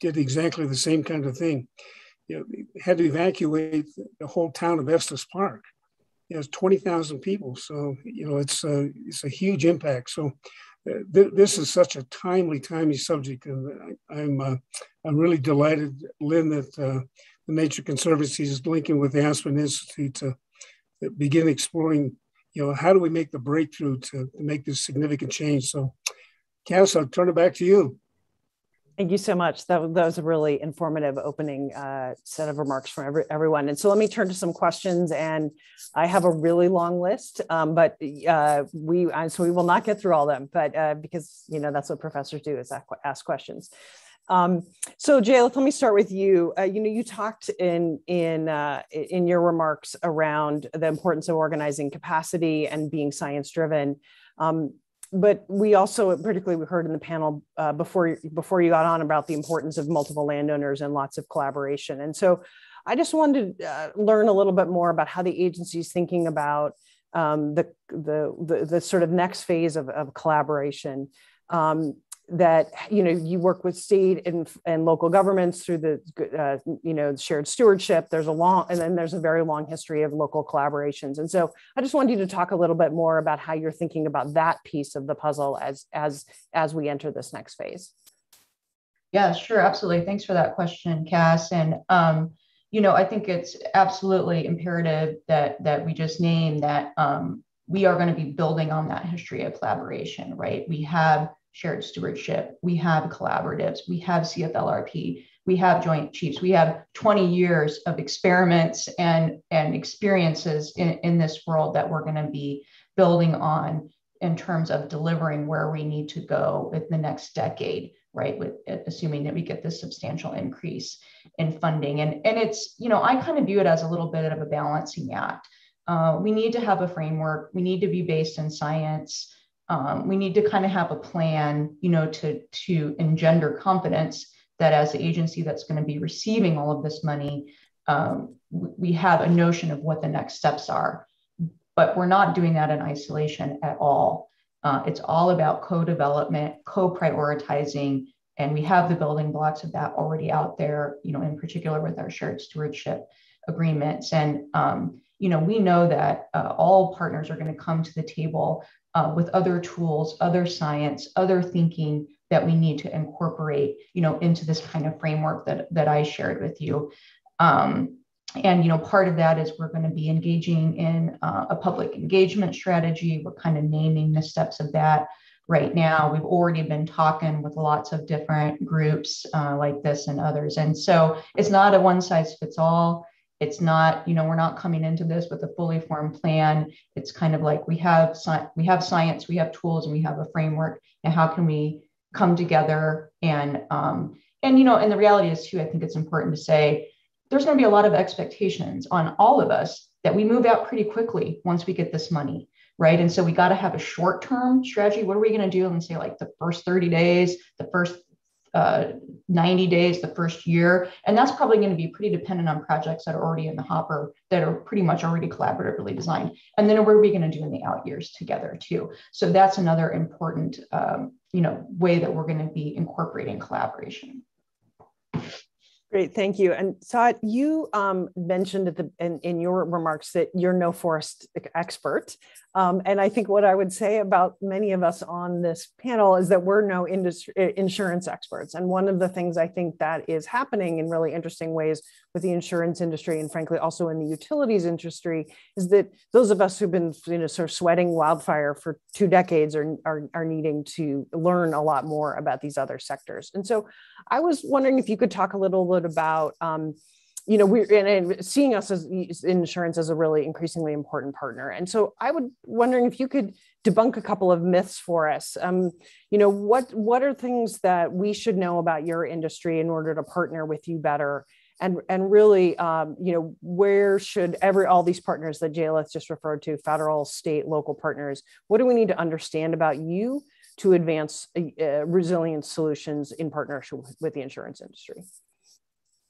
did exactly the same kind of thing. You know, had to evacuate the whole town of Estes Park. It has 20,000 people. So, you know, it's a, it's a huge impact. So uh, th- this is such a timely, timely subject. And I, am I'm, uh, I'm really delighted, Lynn, that uh, the Nature Conservancy is linking with the Aspen Institute to begin exploring, you know, how do we make the breakthrough to, to make this significant change? So, Cass, I'll turn it back to you. Thank you so much. That, that was a really informative opening uh, set of remarks from every, everyone. And so let me turn to some questions. And I have a really long list, um, but uh, we so we will not get through all them. But uh, because you know that's what professors do is ask questions. Um, so Jay, let me start with you. Uh, you know, you talked in in uh, in your remarks around the importance of organizing capacity and being science driven. Um, but we also, particularly, we heard in the panel uh, before before you got on about the importance of multiple landowners and lots of collaboration. And so, I just wanted to uh, learn a little bit more about how the agency is thinking about um, the, the, the the sort of next phase of, of collaboration. Um, that you know you work with state and, and local governments through the uh, you know shared stewardship. There's a long and then there's a very long history of local collaborations. And so i just wanted you to talk a little bit more about how you're thinking about that piece of the puzzle as as as we enter this next phase. Yeah sure. Absolutely. Thanks for that question cass. And um, you know i think it's absolutely imperative that that we just name that um, we are going to be building on that history of collaboration right? We have shared stewardship, we have collaboratives, we have CFLRP, we have joint chiefs, we have 20 years of experiments and, and experiences in, in this world that we're going to be building on in terms of delivering where we need to go in the next decade right with assuming that we get this substantial increase in funding. And and it's you know i kind of view it as a little bit of a balancing act. Uh, we need to have a framework. We need to be based in science um, we need to kind of have a plan, you know, to to engender confidence that as the agency that's going to be receiving all of this money, um, we have a notion of what the next steps are. But we're not doing that in isolation at all. Uh, it's all about co-development, co-prioritizing, and we have the building blocks of that already out there. You know, in particular with our shared stewardship agreements, and um, you know, we know that uh, all partners are going to come to the table uh, with other tools, other science, other thinking that we need to incorporate, you know, into this kind of framework that, that I shared with you. Um, and you know, part of that is we're going to be engaging in uh, a public engagement strategy. We're kind of naming the steps of that right now. We've already been talking with lots of different groups uh, like this and others, and so it's not a one size fits all. It's not, you know, we're not coming into this with a fully formed plan. It's kind of like we have we have science, we have tools, and we have a framework. And how can we come together and um, and you know, and the reality is too. I think it's important to say there's going to be a lot of expectations on all of us that we move out pretty quickly once we get this money right? And so we got to have a short term strategy. What are we going to do and say, like the first 30 days, the first uh, 90 days, the first year. And that's probably going to be pretty dependent on projects that are already in the hopper that are pretty much already collaboratively designed. And then what are we going to do in the out years together too? So that's another important, um, you know, way that we're going to be incorporating collaboration. Great, thank you. And Saad, you um, mentioned at the in, in, your remarks that you're no forest expert, um, and I think what I would say about many of us on this panel is that we're no industry insurance experts. And one of the things I think that is happening in really interesting ways with the insurance industry, and frankly also in the utilities industry, is that those of us who've been you know sort of sweating wildfire for two decades are are, are needing to learn a lot more about these other sectors. And so, I was wondering if you could talk a little bit about um, you know, we're and, and seeing us as insurance as a really increasingly important partner. And so I would wondering if you could debunk a couple of myths for us. Um, you know, what what are things that we should know about your industry in order to partner with you better? And, and really, um, you know, where should every all these partners that JLS just referred to, federal, state, local partners, what do we need to understand about you to advance uh, resilient solutions in partnership with the insurance industry?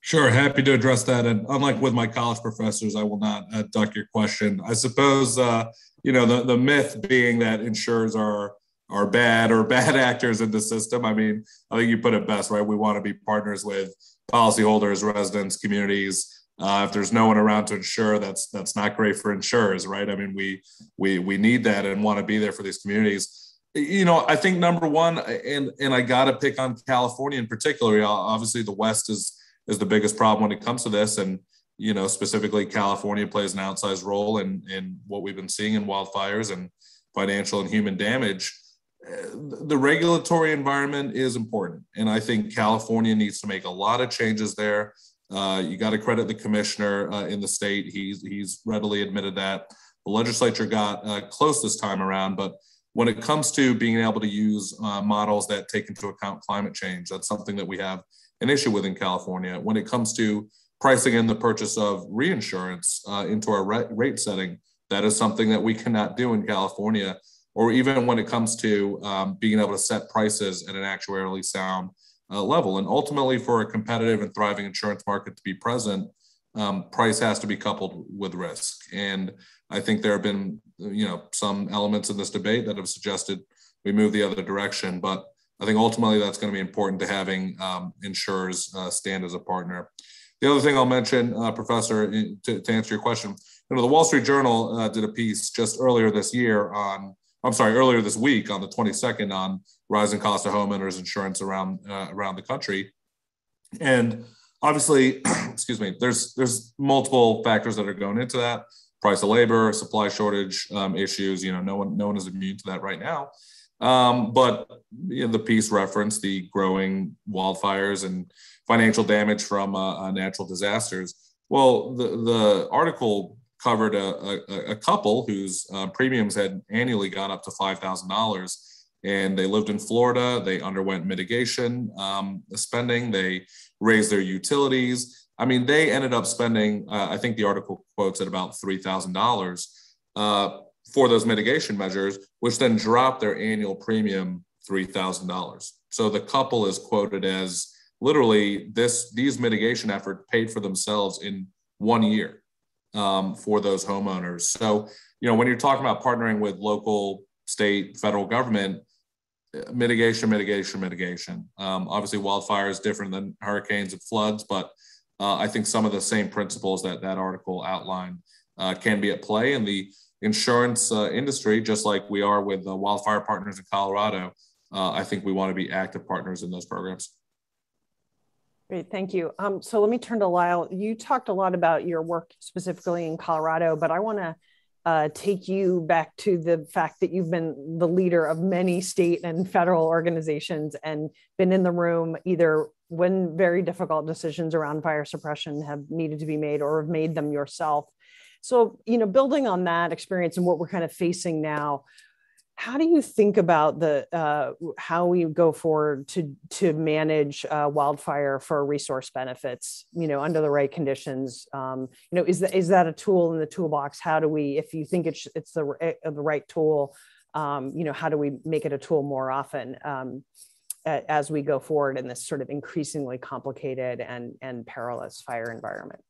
Sure, happy to address that. And unlike with my college professors, I will not uh, duck your question. I suppose uh, you know the the myth being that insurers are are bad or [laughs] bad actors in the system. I mean, I think you put it best, right? We want to be partners with policyholders, residents, communities. Uh, if there's no one around to insure, that's that's not great for insurers, right? I mean, we we we need that and want to be there for these communities. You know, I think number one, and and I got to pick on California in particular. Obviously, the West is is the biggest problem when it comes to this. And, you know, specifically California plays an outsized role in, in what we've been seeing in wildfires and financial and human damage. The regulatory environment is important. And I think California needs to make a lot of changes there. Uh, you got to credit the commissioner uh, in the state. He's, he's readily admitted that. The legislature got uh, close this time around, but when it comes to being able to use uh, models that take into account climate change, that's something that we have an issue with in California when it comes to pricing in the purchase of reinsurance uh, into our rate setting. That is something that we cannot do in California, or even when it comes to um, being able to set prices at an actuarially sound uh, level. And ultimately, for a competitive and thriving insurance market to be present, um, price has to be coupled with risk. And I think there have been, you know, some elements in this debate that have suggested we move the other direction. But I think ultimately that's going to be important to having um, insurers uh, stand as a partner. The other thing I'll mention, uh, Professor, to, to, answer your question, you know, the Wall Street Journal uh, did a piece just earlier this year on, I'm sorry, earlier this week on the 22nd on rising cost of homeowners insurance around uh, around the country, and obviously, [clears throat] excuse me, there's there's multiple factors that are going into that: price of labor, supply shortage um, issues. You know, no one no one is immune to that right now. Um, but you know, the piece referenced the growing wildfires and financial damage from uh, uh, natural disasters. Well, the, the article covered a, a, a couple whose uh, premiums had annually gone up to $5,000 and they lived in Florida. They underwent mitigation um, spending. They raised their utilities. I mean, they ended up spending, uh, I think the article quotes at about $3,000. Uh, for those mitigation measures, which then dropped their annual premium $3,000. So the couple is quoted as literally this these mitigation efforts paid for themselves in one year um, for those homeowners. So, you know, when you're talking about partnering with local, state, federal government, mitigation, mitigation, mitigation. Um, obviously, wildfire is different than hurricanes and floods, but uh, I think some of the same principles that that article outlined uh, can be at play. And the insurance uh, industry, just like we are with the wildfire partners in Colorado, uh, I think we want to be active partners in those programs. Great, thank you. Um, so let me turn to Lyle. You talked a lot about your work specifically in Colorado, but I want to uh, take you back to the fact that you've been the leader of many state and federal organizations and been in the room either when very difficult decisions around fire suppression have needed to be made or have made them yourself so, you know, building on that experience and what we're kind of facing now, how do you think about the uh, how we go forward to to manage uh, wildfire for resource benefits? You know, under the right conditions. Um, you know, is that is that a tool in the toolbox? How do we, if you think it's it's the eh, the right tool, um, you know, how do we make it a tool more often? Um, as we go forward in this sort of increasingly complicated and, and perilous fire environment.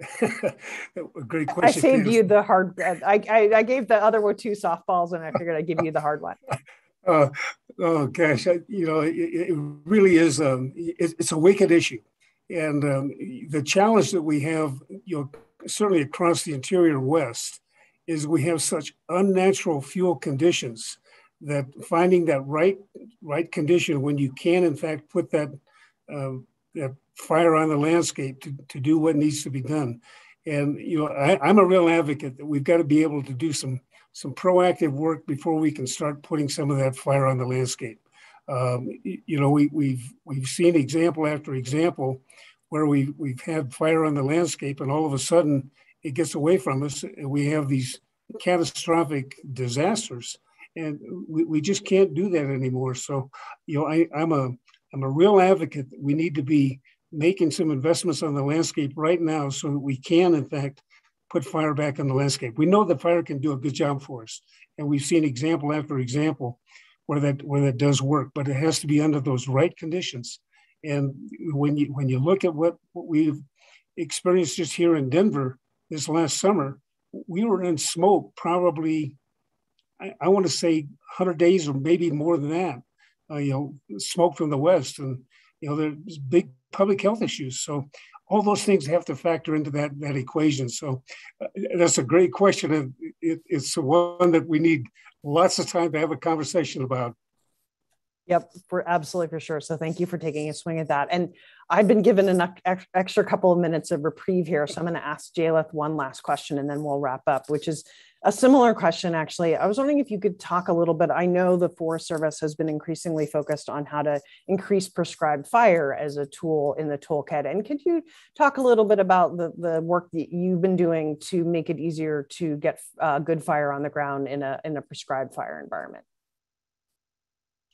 [laughs] Great question. I saved you the hard. I, I, I gave the other one two softballs, and I figured I'd give you the hard one. Uh, [laughs] oh gosh, I, you know, it, it really is. Um, it, it's a wicked issue, and um, the challenge that we have, you know, certainly across the interior West, is we have such unnatural fuel conditions that finding that right right condition when you can in fact put that um, that fire on the landscape to, to do what needs to be done. And you know, I, am a real advocate that we've got to be able to do some some proactive work before we can start putting some of that fire on the landscape. Um, you know, we, we've we've seen example after example where we, we've had fire on the landscape and all of a sudden it gets away from us and we have these catastrophic disasters and we, we just can't do that anymore. So, you know, I, I'm a I'm a real advocate that we need to be making some investments on the landscape right now so that we can, in fact, put fire back on the landscape. We know that fire can do a good job for us, and we've seen example after example where that where that does work, but it has to be under those right conditions. And when you when you look at what, what we've experienced just here in Denver this last summer, we were in smoke probably I, I want to say 100 days or maybe more than that. Uh, you know, smoke from the west, and you know there's big public health issues. So all those things have to factor into that that equation. So uh, that's a great question, and it, it's one that we need lots of time to have a conversation about. Yep, for absolutely for sure. So thank you for taking a swing at that. And I've been given an extra couple of minutes of reprieve here, so I'm going to ask Jaelith one last question, and then we'll wrap up, which is a similar question, actually. I was wondering if you could talk a little bit. I know the Forest Service has been increasingly focused on how to increase prescribed fire as a tool in the toolkit. And could you talk a little bit about the, the work that you've been doing to make it easier to get uh, good fire on the ground in a, in a prescribed fire environment?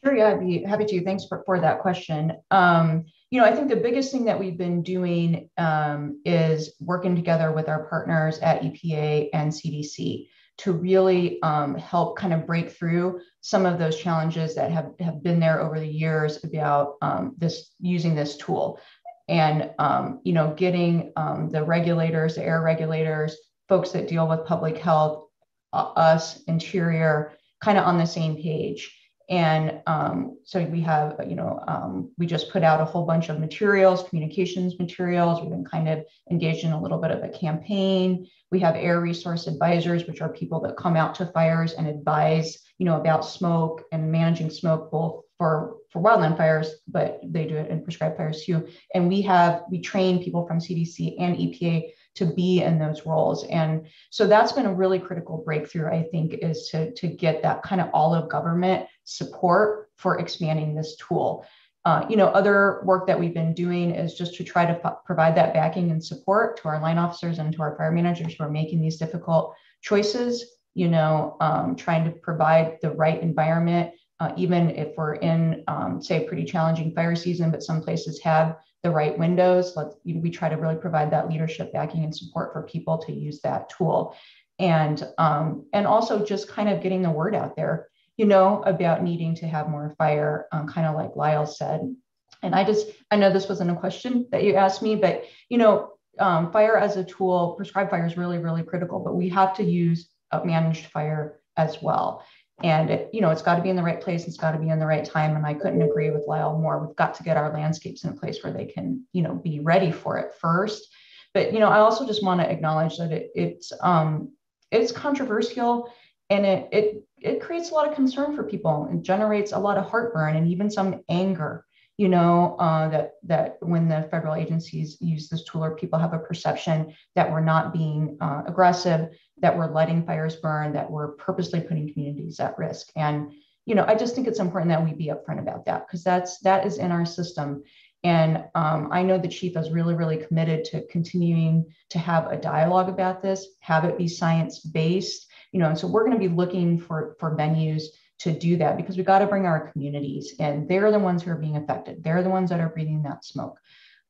Sure, yeah, I'd be happy to. Thanks for, for that question. Um, you know, I think the biggest thing that we've been doing um, is working together with our partners at EPA and CDC to really um, help kind of break through some of those challenges that have, have been there over the years about um, this using this tool. And um, you know getting um, the regulators the air regulators folks that deal with public health uh, us interior kind of on the same page and um, so we have, you know, um, we just put out a whole bunch of materials, communications materials. We've been kind of engaged in a little bit of a campaign. We have air resource advisors, which are people that come out to fires and advise, you know, about smoke and managing smoke, both for for wildland fires, but they do it in prescribed fires too. And we have we train people from CDC and EPA to be in those roles. And so that's been a really critical breakthrough, I think, is to, to get that kind of all of government support for expanding this tool. Uh, you know, other work that we've been doing is just to try to f- provide that backing and support to our line officers and to our fire managers who are making these difficult choices. You know, um, trying to provide the right environment, uh, even if we're in, um, say, a pretty challenging fire season, but some places have the right windows. Let's, we try to really provide that leadership backing and support for people to use that tool. And, um, and also just kind of getting the word out there, you know, about needing to have more fire, um, kind of like Lyle said. And I just, I know this wasn't a question that you asked me, but, you know, um, fire as a tool, prescribed fire is really, really critical, but we have to use managed fire as well and it, you know it's got to be in the right place it's got to be in the right time and i couldn't agree with lyle more. We've got to get our landscapes in a place where they can you know be ready for it first. But you know i also just want to acknowledge that it, it's um it's controversial and it it it creates a lot of concern for people and generates a lot of heartburn and even some anger you know uh, that that when the federal agencies use this tool or people have a perception that we're not being uh, aggressive that we're letting fires burn, that we're purposely putting communities at risk. And you know, I just think it's important that we be upfront about that because that's that is in our system. And um, I know the chief is really, really committed to continuing to have a dialogue about this, have it be science based. You know, and so we're going to be looking for for venues to do that because we got to bring our communities and they're the ones who are being affected. They're the ones that are breathing that smoke.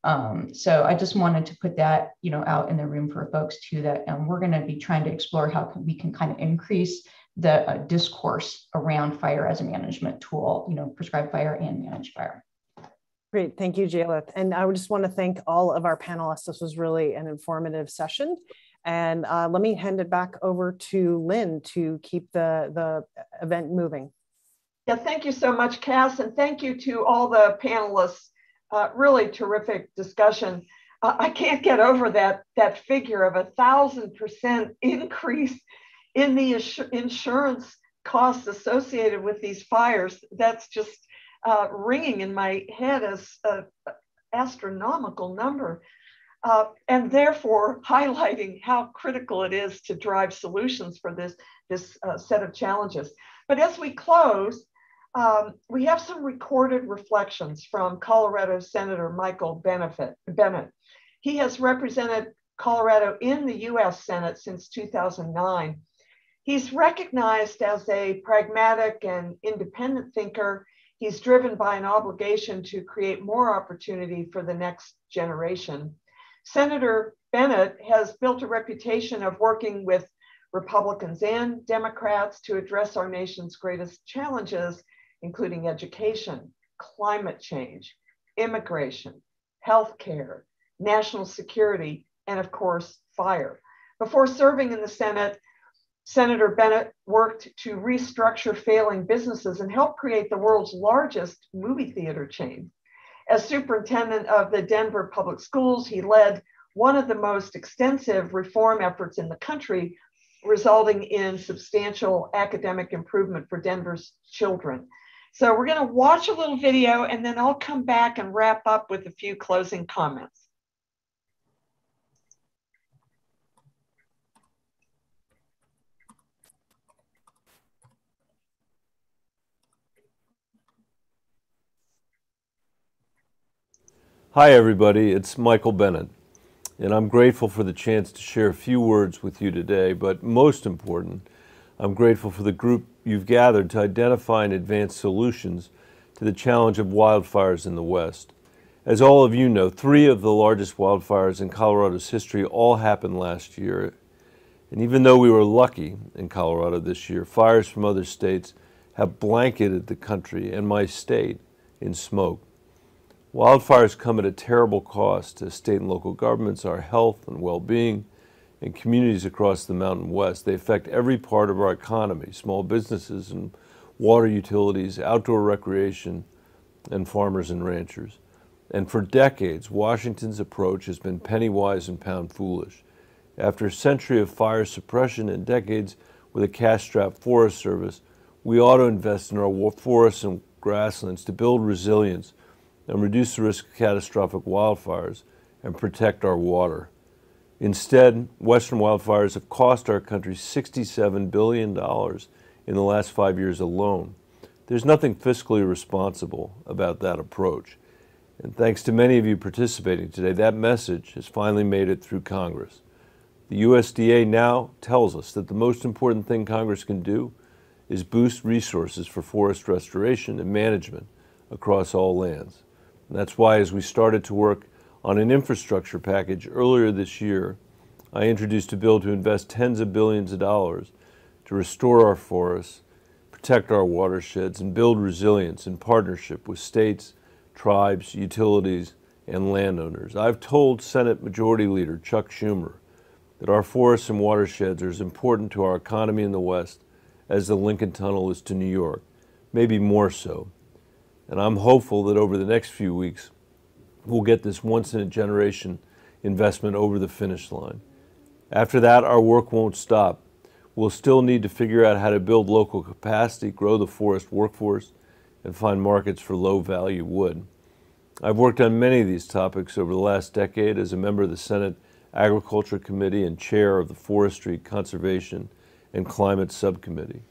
Um, so I just wanted to put that, you know, out in the room for folks too, that um, we're going to be trying to explore how we can kind of increase the uh, discourse around fire as a management tool, you know, prescribed fire and managed fire. Great, thank you, Jaelith. And I would just want to thank all of our panelists. This was really an informative session. And uh, let me hand it back over to Lynn to keep the, the event moving. Yeah, thank you so much, Cass, and thank you to all the panelists uh, really terrific discussion. Uh, I can't get over that that figure of a thousand percent increase in the insurance costs associated with these fires. That's just uh, ringing in my head as an astronomical number. Uh, and therefore highlighting how critical it is to drive solutions for this, this uh, set of challenges. But as we close, Um, we have some recorded reflections from Colorado Senator Michael Benefit, Bennet. He has represented Colorado in the US Senate since 2009. He's recognized as a pragmatic and independent thinker. He's driven by an obligation to create more opportunity for the next generation. Senator Bennet has built a reputation of working with Republicans and Democrats to address our nation's greatest challenges, including education, climate change, immigration, healthcare, national security, and of course, fire. Before serving in the Senate, Senator Bennet worked to restructure failing businesses and help create the world's largest movie theater chain. As superintendent of the Denver Public Schools, he led one of the most extensive reform efforts in the country, resulting in substantial academic improvement for Denver's children. So we're going to watch a little video and then I'll come back and wrap up with a few closing comments. Hi, everybody. It's Michael Bennet, and I'm grateful for the chance to share a few words with you today. But most important, I'm grateful for the group you've gathered to identify and advance solutions to the challenge of wildfires in the West. As all of you know, three of the largest wildfires in Colorado's history all happened last year. And even though we were lucky in Colorado this year, fires from other states have blanketed the country and my state in smoke. Wildfires come at a terrible cost to state and local governments, our health and well being, and communities across the Mountain West. They affect every part of our economy small businesses and water utilities, outdoor recreation, and farmers and ranchers. And for decades, Washington's approach has been penny wise and pound foolish. After a century of fire suppression and decades with a cash strapped Forest Service, we ought to invest in our forests and grasslands to build resilience and reduce the risk of catastrophic wildfires and protect our water. Instead, Western wildfires have cost our country $67 billion in the last five years alone. There's nothing fiscally responsible about that approach. And thanks to many of you participating today, that message has finally made it through Congress. The USDA now tells us that the most important thing Congress can do is boost resources for forest restoration and management across all lands. And that's why, as we started to work on an infrastructure package earlier this year, I introduced a bill to invest tens of billions of dollars to restore our forests, protect our watersheds, and build resilience in partnership with states, tribes, utilities, and landowners. I've told Senate Majority Leader Chuck Schumer that our forests and watersheds are as important to our economy in the West as the Lincoln Tunnel is to New York, maybe more so. And I'm hopeful that over the next few weeks, we'll get this once in a generation investment over the finish line. After that, our work won't stop. We'll still need to figure out how to build local capacity, grow the forest workforce, and find markets for low value wood. I've worked on many of these topics over the last decade as a member of the Senate Agriculture Committee and chair of the Forestry, Conservation, and Climate Subcommittee.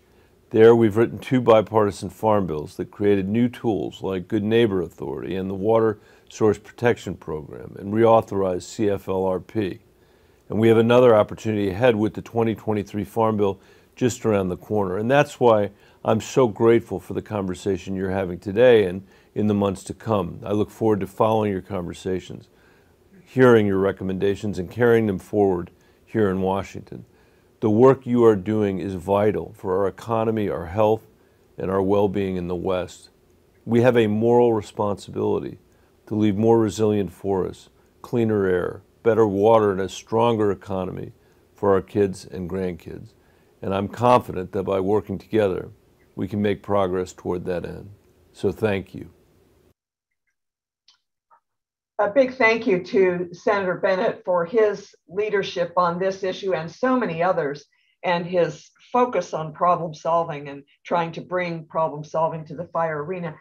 There, we've written two bipartisan farm bills that created new tools like Good Neighbor Authority and the Water Source Protection Program and reauthorized CFLRP. And we have another opportunity ahead with the 2023 Farm Bill just around the corner. And that's why I'm so grateful for the conversation you're having today and in the months to come. I look forward to following your conversations, hearing your recommendations, and carrying them forward here in Washington. The work you are doing is vital for our economy, our health, and our well being in the West. We have a moral responsibility to leave more resilient forests, cleaner air, better water, and a stronger economy for our kids and grandkids. And I'm confident that by working together, we can make progress toward that end. So thank you a big thank you to Senator Bennet for his leadership on this issue and so many others, and his focus on problem solving and trying to bring problem solving to the fire arena.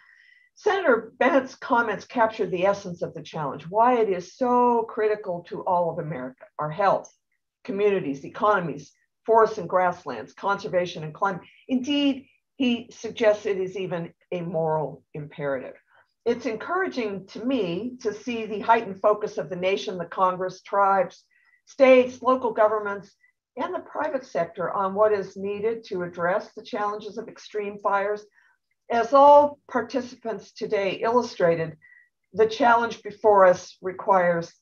Senator Bennet's comments captured the essence of the challenge, why it is so critical to all of America, our health, communities, economies, forests and grasslands, conservation and climate. Indeed, he suggests it is even a moral imperative. It's encouraging to me to see the heightened focus of the nation, the Congress, tribes, states, local governments, and the private sector on what is needed to address the challenges of extreme fires. As all participants today illustrated, the challenge before us requires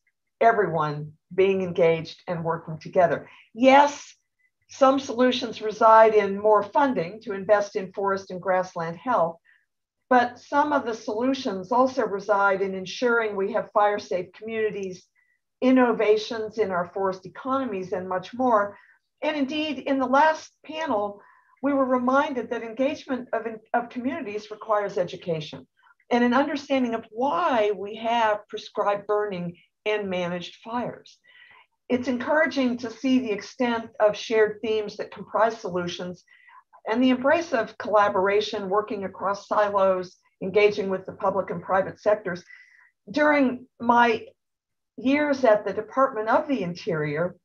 everyone being engaged and working together. Yes, some solutions reside in more funding to invest in forest and grassland health, but some of the solutions also reside in ensuring we have fire safe communities, innovations in our forest economies, and much more. And indeed, in the last panel, we were reminded that engagement of, of communities requires education and an understanding of why we have prescribed burning and managed fires. It's encouraging to see the extent of shared themes that comprise solutions and the embrace of collaboration, working across silos, engaging with the public and private sectors. During my years at the Department of the Interior,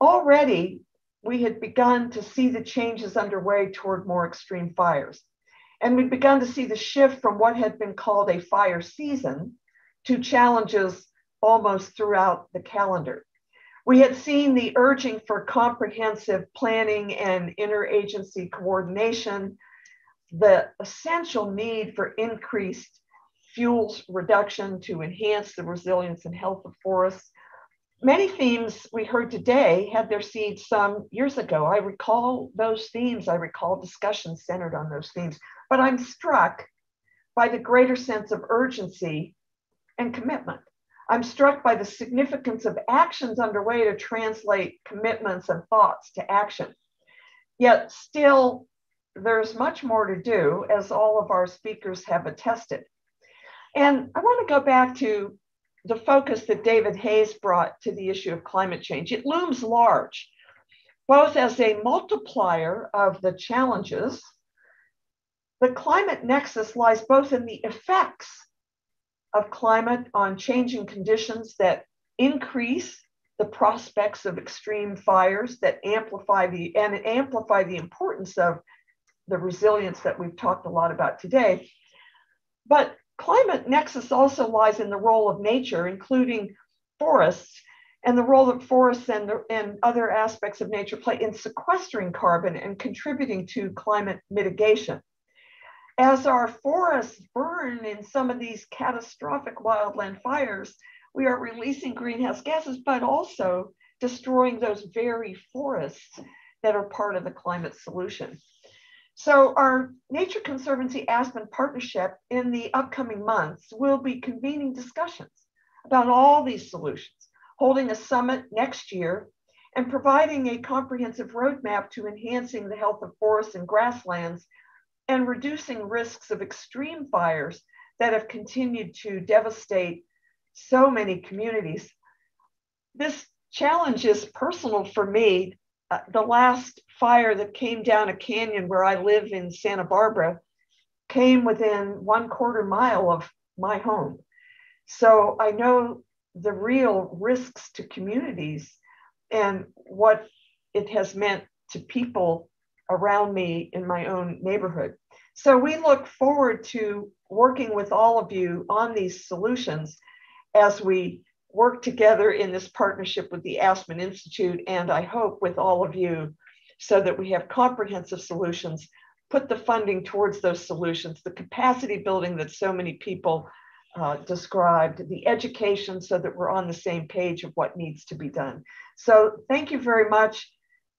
already we had begun to see the changes underway toward more extreme fires. And we'd begun to see the shift from what had been called a fire season to challenges almost throughout the calendar. We had seen the urging for comprehensive planning and interagency coordination, the essential need for increased fuels reduction to enhance the resilience and health of forests. Many themes we heard today had their seeds some years ago. I recall those themes, I recall discussions centered on those themes, but I'm struck by the greater sense of urgency and commitment I'm struck by the significance of actions underway to translate commitments and thoughts to action. Yet still, there's much more to do, as all of our speakers have attested. And I want to go back to the focus that David Hayes brought to the issue of climate change. It looms large, both as a multiplier of the challenges. The climate nexus lies both in the effects of climate on changing conditions that increase the prospects of extreme fires that amplify the and amplify the importance of the resilience that we've talked a lot about today. But climate nexus also lies in the role of nature, including forests, and the role that forests and, and other aspects of nature play in sequestering carbon and contributing to climate mitigation as our forests burn in some of these catastrophic wildland fires, we are releasing greenhouse gases, but also destroying those very forests that are part of the climate solution. So our Nature Conservancy Aspen partnership in the upcoming months will be convening discussions about all these solutions, holding a summit next year and providing a comprehensive roadmap to enhancing the health of forests and grasslands and reducing risks of extreme fires that have continued to devastate so many communities. This challenge is personal for me. Uh, the last fire that came down a canyon where I live in Santa Barbara came within one quarter mile of my home. So I know the real risks to communities and what it has meant to people around me in my own neighborhood. So we look forward to working with all of you on these solutions as we work together in this partnership with the Aspen Institute, and I hope with all of you, so that we have comprehensive solutions, put the funding towards those solutions, the capacity building that so many people uh, described, the education so that we're on the same page of what needs to be done. So thank you very much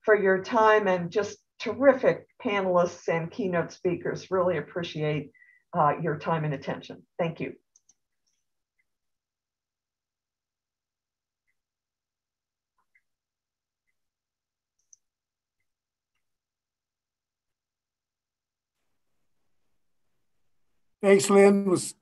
for your time and just terrific panelists and keynote speakers. Really appreciate uh, your time and attention. Thank you. Thanks, Lynn. It was